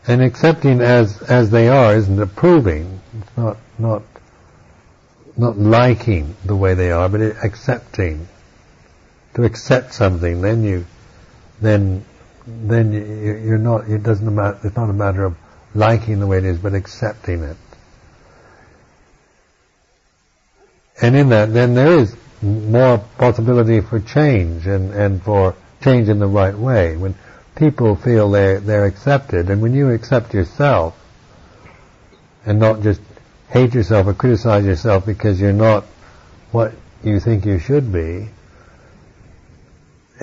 And accepting as as they are isn't approving. It's not not not liking the way they are, but accepting. To accept something, then you, then, then you, are not. It doesn't matter. It's not a matter of liking the way it is, but accepting it. And in that, then there is more possibility for change and, and for change in the right way. When people feel they're, they're accepted, and when you accept yourself, and not just hate yourself or criticize yourself because you're not what you think you should be,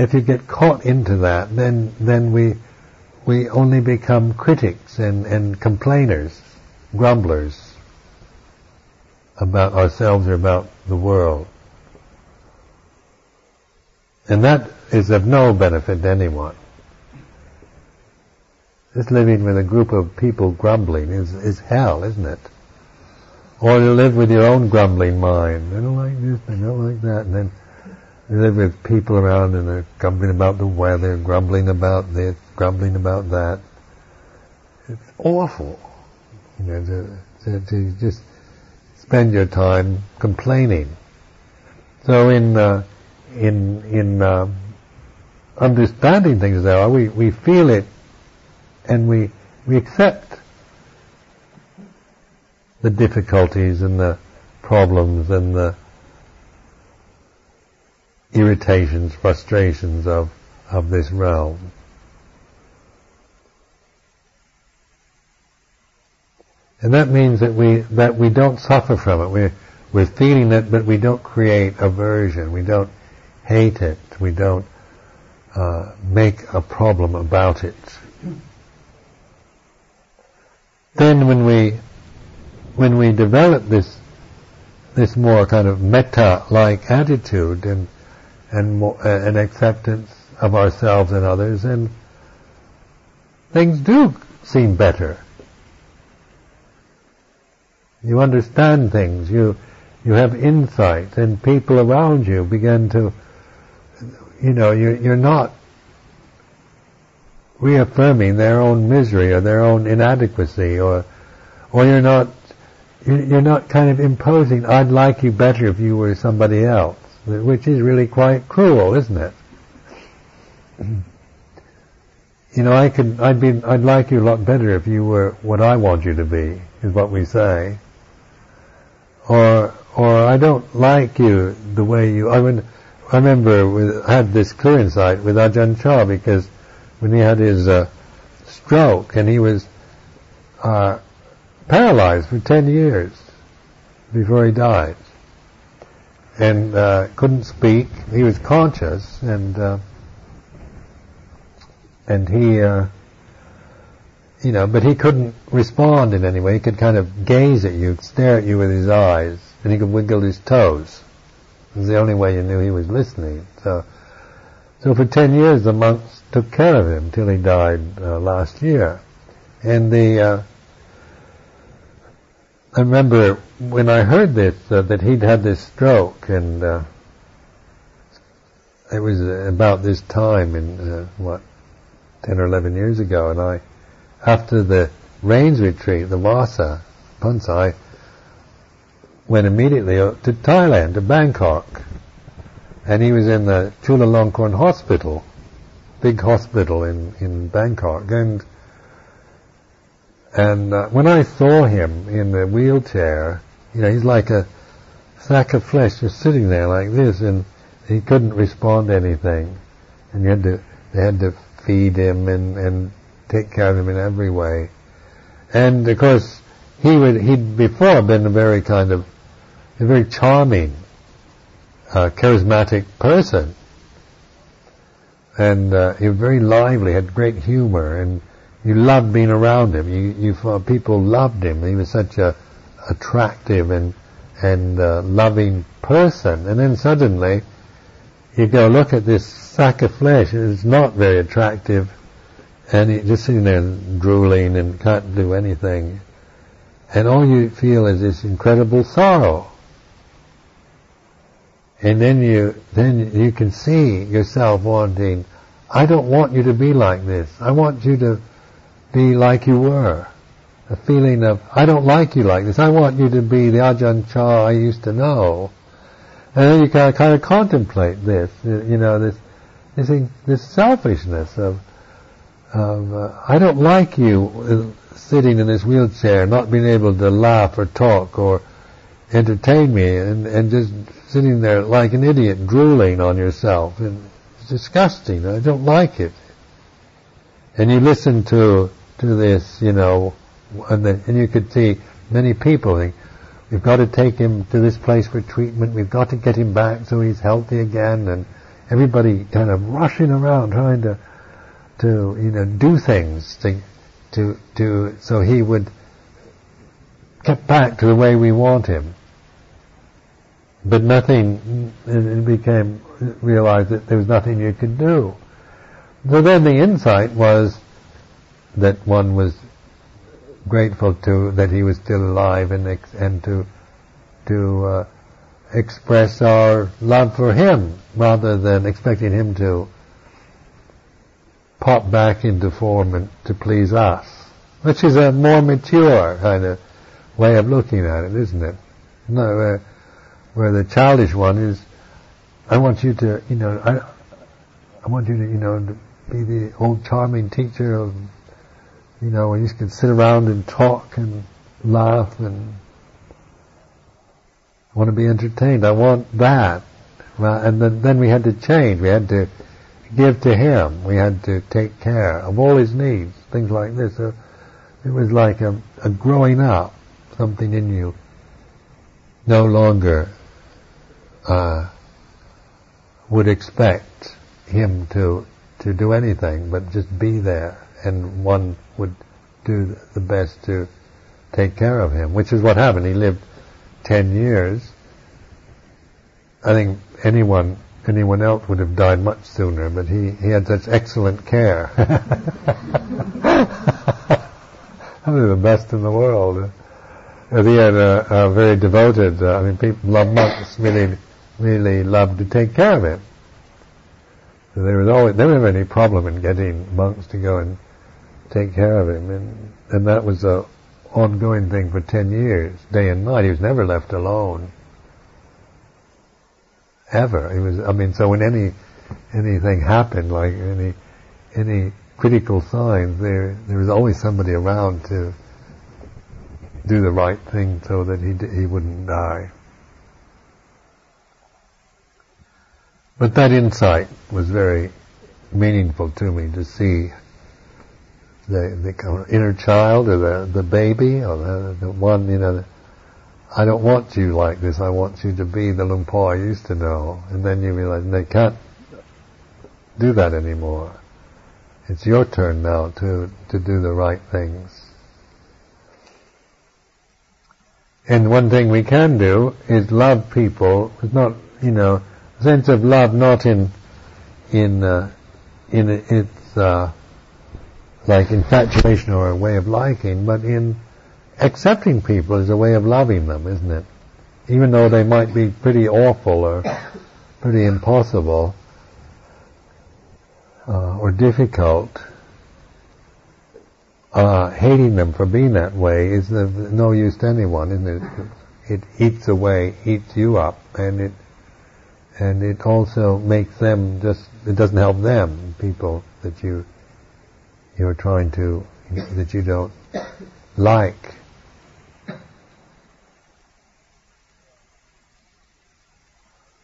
if you get caught into that, then then we we only become critics and, and complainers, grumblers about ourselves or about the world. And that is of no benefit to anyone. Just living with a group of people grumbling is, is hell, isn't it? Or you live with your own grumbling mind. I don't like this, I don't like that. And then you live with people around and they're grumbling about the weather, grumbling about this, grumbling about that. It's awful. You know, to, to, to just spend your time complaining. So in, uh, in, in, uh, understanding things there, we, we feel it and we, we accept the difficulties and the problems and the irritations, frustrations of, of this realm. And that means that we, that we don't suffer from it. We're, we're feeling it, but we don't create aversion. We don't hate it. We don't uh, make a problem about it. Then when we when we develop this this more kind of metta-like attitude and and more, uh, an acceptance of ourselves and others, and things do seem better. You understand things. You you have insight, and people around you begin to, you know, you're, you're not reaffirming their own misery or their own inadequacy, or or you're not you're not kind of imposing, I'd like you better if you were somebody else, which is really quite cruel, isn't it? You know, I could, I'd be, I'd like you a lot better if you were what I want you to be, is what we say. Or, or I don't like you the way you, I mean, I remember with, I had this clear insight with Ajahn Chah because when he had his uh, stroke and he was uh, paralyzed for 10 years before he died. And uh, couldn't speak. He was conscious, and uh, and he, uh, you know, but he couldn't respond in any way. He could kind of gaze at you, stare at you with his eyes, and he could wiggle his toes. It was the only way you knew he was listening. So, so for ten years the monks took care of him till he died uh, last year, and the uh, I remember when I heard this uh, that he'd had this stroke, and uh, it was about this time in uh, what ten or eleven years ago, and I, after the rains retreat, the Vassa Phansa, I went immediately to Thailand, to Bangkok, and he was in the Chulalongkorn Hospital, big hospital in in Bangkok, and and uh, when I saw him in the wheelchair, you know, he's like a sack of flesh just sitting there like this, and he couldn't respond to anything. And you had to, they had to feed him and, and take care of him in every way. And of course, he would, he'd before been a very kind of, a very charming, uh, charismatic person. And uh, he was very lively, had great humor, and you loved being around him. You, you people loved him. He was such a attractive and and uh, loving person. And then suddenly, you go look at this sack of flesh. It's not very attractive, and he's just sitting there drooling and can't do anything. And all you feel is this incredible sorrow. And then you then you can see yourself wanting, I don't want you to be like this. I want you to be like you were. A feeling of, I don't like you like this. I want you to be the Ajahn Chah I used to know. And then you kind of, kind of contemplate this, you know, this, this, this selfishness of, of uh, I don't like you uh, sitting in this wheelchair, not being able to laugh or talk or entertain me, and, and just sitting there like an idiot, drooling on yourself. And it's disgusting. I don't like it. And you listen to to this, you know, and, the, and you could see many people think, we've got to take him to this place for treatment, we've got to get him back so he's healthy again, and everybody kind of rushing around trying to, to, you know, do things to, to, to, so he would get back to the way we want him. But nothing, it became, realized that there was nothing you could do. So then the insight was that one was grateful to that he was still alive and and to to uh, express our love for him rather than expecting him to pop back into form and to please us, which is a more mature kind of way of looking at it, isn't it? No, where, where the childish one is, I want you to, you know, I, I want you to, you know, to be the old charming teacher of you know, where you can sit around and talk and laugh and want to be entertained. I want that. And then, then we had to change. We had to give to him. We had to take care of all his needs, things like this. So it was like a, a growing up, something in you no longer uh, would expect him to to do anything, but just be there and one would do the best to take care of him, which is what happened. He lived ten years. I think anyone anyone else would have died much sooner, but he, he had such excellent care. Probably the best in the world. Uh, he had a, a very devoted, uh, I mean, people love monks, really, really loved to take care of him. So there was always, never any problem in getting monks to go and take care of him, and and that was a ongoing thing for ten years, day and night. He was never left alone, ever. He was. I mean, so when any anything happened, like any any critical signs, there there was always somebody around to do the right thing so that he he wouldn't die. But that insight was very meaningful to me to see the, the inner child or the, the baby or the, the one, you know, I don't want you like this. I want you to be the Luang Por I used to know. And then you realize they can't do that anymore. It's your turn now to, to do the right things. And one thing we can do is love people. It's not, you know, sense of love not in, in, uh, in its, uh, like infatuation or a way of liking, but in accepting people is a way of loving them, isn't it? Even though they might be pretty awful or pretty impossible uh, or difficult, uh, hating them for being that way is of no use to anyone, isn't it? It eats away, eats you up, and it and it also makes them just. It doesn't help them, people that you you're trying to, that you don't like.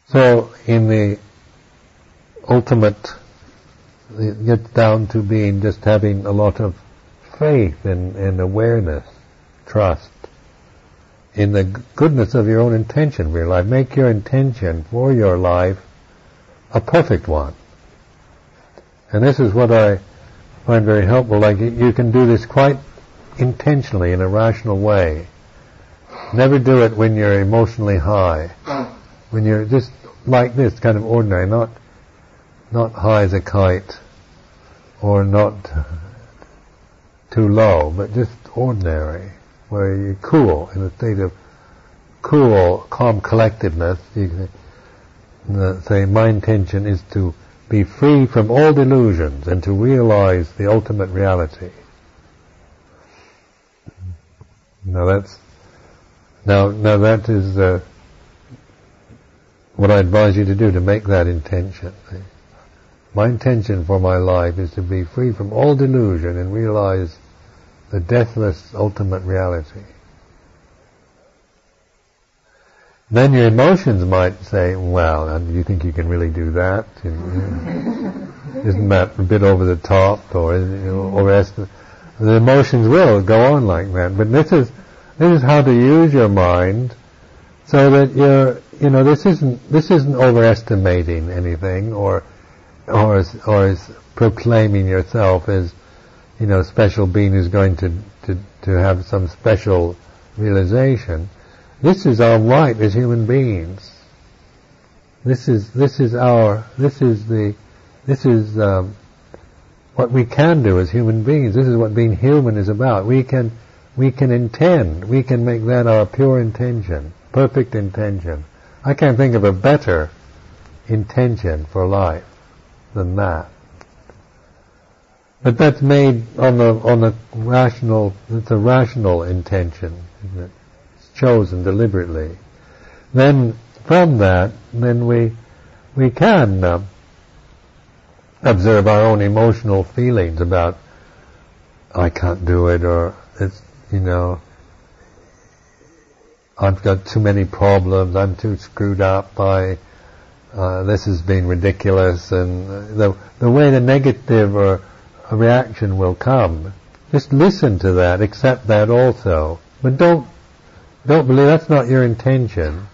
So in the ultimate, it gets down to being just having a lot of faith and, and awareness, trust in the goodness of your own intention for your life. Make your intention for your life a perfect one. And this is what I find very helpful. Like you can do this quite intentionally in a rational way. Never do it when you're emotionally high. When you're just like this, kind of ordinary, not not high as a kite, or not too low, but just ordinary, where you're cool in a state of cool, calm collectiveness. You can uh, say, my intention is to be free from all delusions and to realize the ultimate reality. Now that's now now that is uh, what I advise you to do to make that intention. My intention for my life is to be free from all delusion and realize the deathless ultimate reality. Then your emotions might say, well, do you think you can really do that? Isn't that a bit over the top or overestimate? The emotions will go on like that. But this is, this is how to use your mind so that you're, you know, this isn't, this isn't overestimating anything or, or, is, or is proclaiming yourself as, you know, special being who's going to, to, to have some special realization this is our right as human beings. This is this is our this is the this is um, what we can do as human beings. This is what being human is about. We can we can intend. We can make that our pure intention, perfect intention. I can't think of a better intention for life than that. But that's made on the on the rational. It's a rational intention, isn't it? Chosen deliberately, then from that, then we we can uh, observe our own emotional feelings about I can't do it, or it's you know I've got too many problems, I'm too screwed up by uh, this has been ridiculous, and the the way the negative or reaction will come, just listen to that, accept that also, but don't don't believe that's not your intention.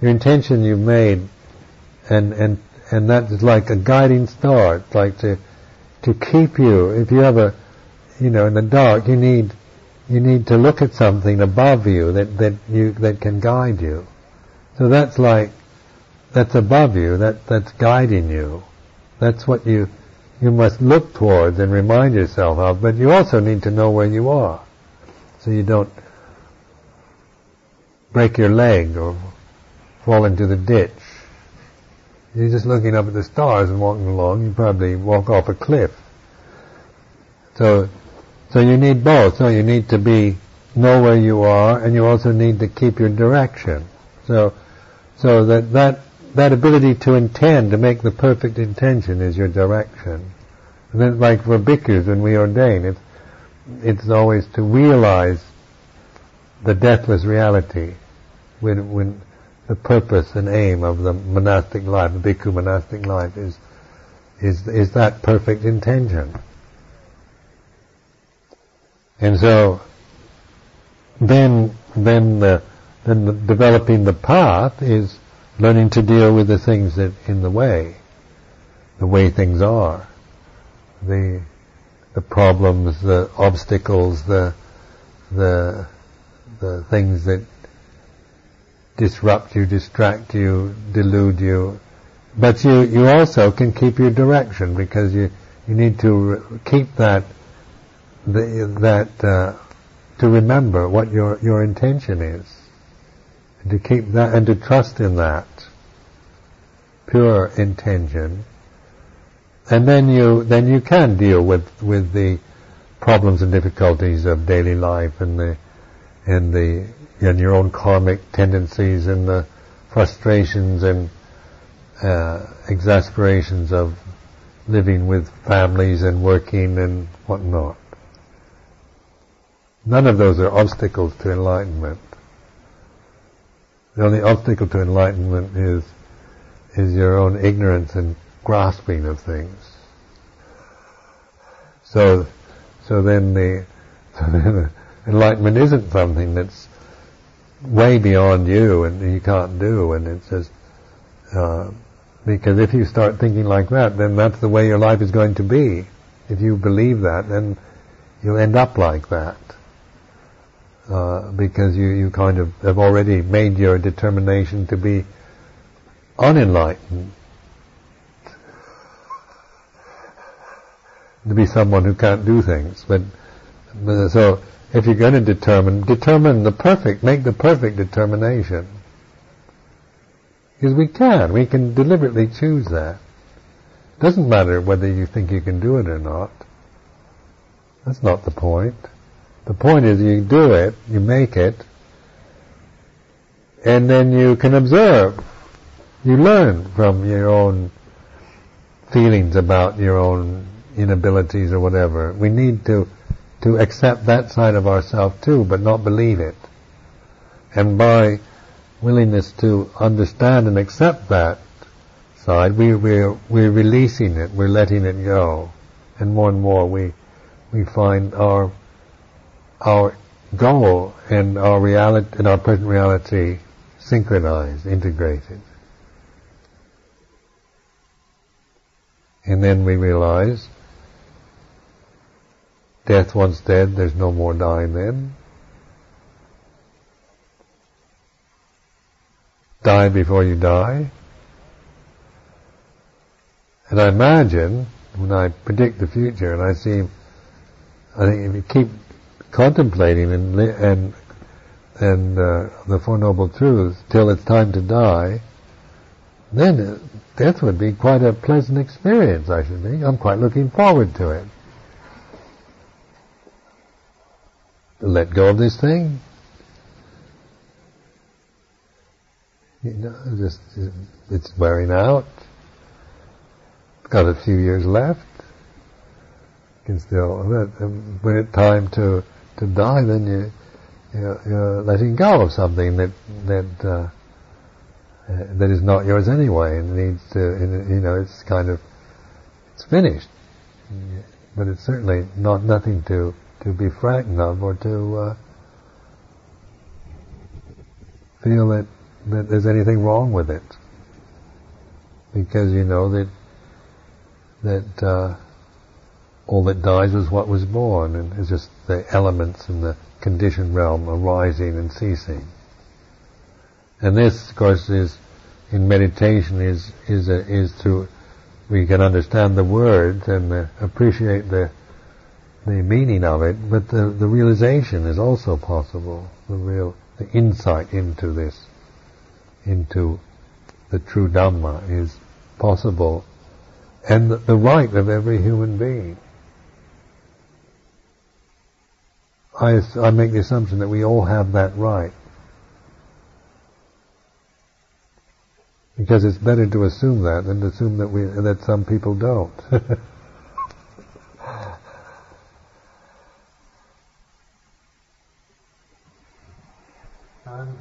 Your intention you've made, and and and that is like a guiding star. It's like to to keep you. If you have a, you know, in the dark, you need you need to look at something above you that that you that can guide you. So that's like that's above you. That that's guiding you. That's what you you must look towards and remind yourself of. But you also need to know where you are, so you don't break your leg or fall into the ditch. You're just looking up at the stars and walking along, you probably walk off a cliff. So, so you need both. So you need to be, know where you are, and you also need to keep your direction. So, so that, that, that ability to intend, to make the perfect intention is your direction. And then like for bhikkhus when we ordain, it's, it's always to realize the deathless reality when, when the purpose and aim of the monastic life, the bhikkhu monastic life, is is is that perfect intention. And so, then then the then the developing the path is learning to deal with the things that in the way, the way things are, the the problems, the obstacles, the the the things that disrupt you, distract you, delude you. But you, you also can keep your direction because you, you need to keep that, the, that, uh, to remember what your, your intention is. And to keep that and to trust in that pure intention. And then you, then you can deal with, with the problems and difficulties of daily life and the, and the and your own karmic tendencies and the frustrations and uh, exasperations of living with families and working and whatnot. None of those are obstacles to enlightenment. The only obstacle to enlightenment is is your own ignorance and grasping of things. So, so then the, so then enlightenment isn't something that's way beyond you and you can't do. And it says, uh, because if you start thinking like that, then that's the way your life is going to be. If you believe that, then you'll end up like that. Uh, because you, you kind of have already made your determination to be unenlightened. To be someone who can't do things. But, but so if you're going to determine, determine the perfect, make the perfect determination. Because we can, we can deliberately choose that. Doesn't matter whether you think you can do it or not. That's not the point. The point is you do it, you make it, and then you can observe. You learn from your own feelings about your own inabilities or whatever. We need to to accept that side of ourselves too, but not believe it. And by willingness to understand and accept that side, we, we're, we're releasing it, we're letting it go. And more and more we, we find our, our goal and our reality, and our present reality synchronized, integrated. And then we realize death once dead, there's no more dying then. Die before you die. And I imagine, when I predict the future and I see, I think if you keep contemplating and, and, and uh, the Four Noble Truths till it's time to die, then death would be quite a pleasant experience, I should think. I'm quite looking forward to it. Let go of this thing. You know, just it's wearing out. Got a few years left. Can still when it's time to to die, then you you're, you're letting go of something that that uh, that is not yours anyway, and needs to you know it's kind of it's finished, but it's certainly not nothing to to be frightened of or to uh, feel that, that there's anything wrong with it. Because you know that that uh, all that dies is what was born, and it's just the elements in the conditioned realm arising and ceasing. And this, of course, is in meditation is is a, is to we can understand the words and uh, appreciate the the meaning of it, but the, the realization is also possible. The real the insight into this, into the true Dhamma is possible, and the, the right of every human being. I, I make the assumption that we all have that right. Because it's better to assume that than to assume that we that some people don't. Amen.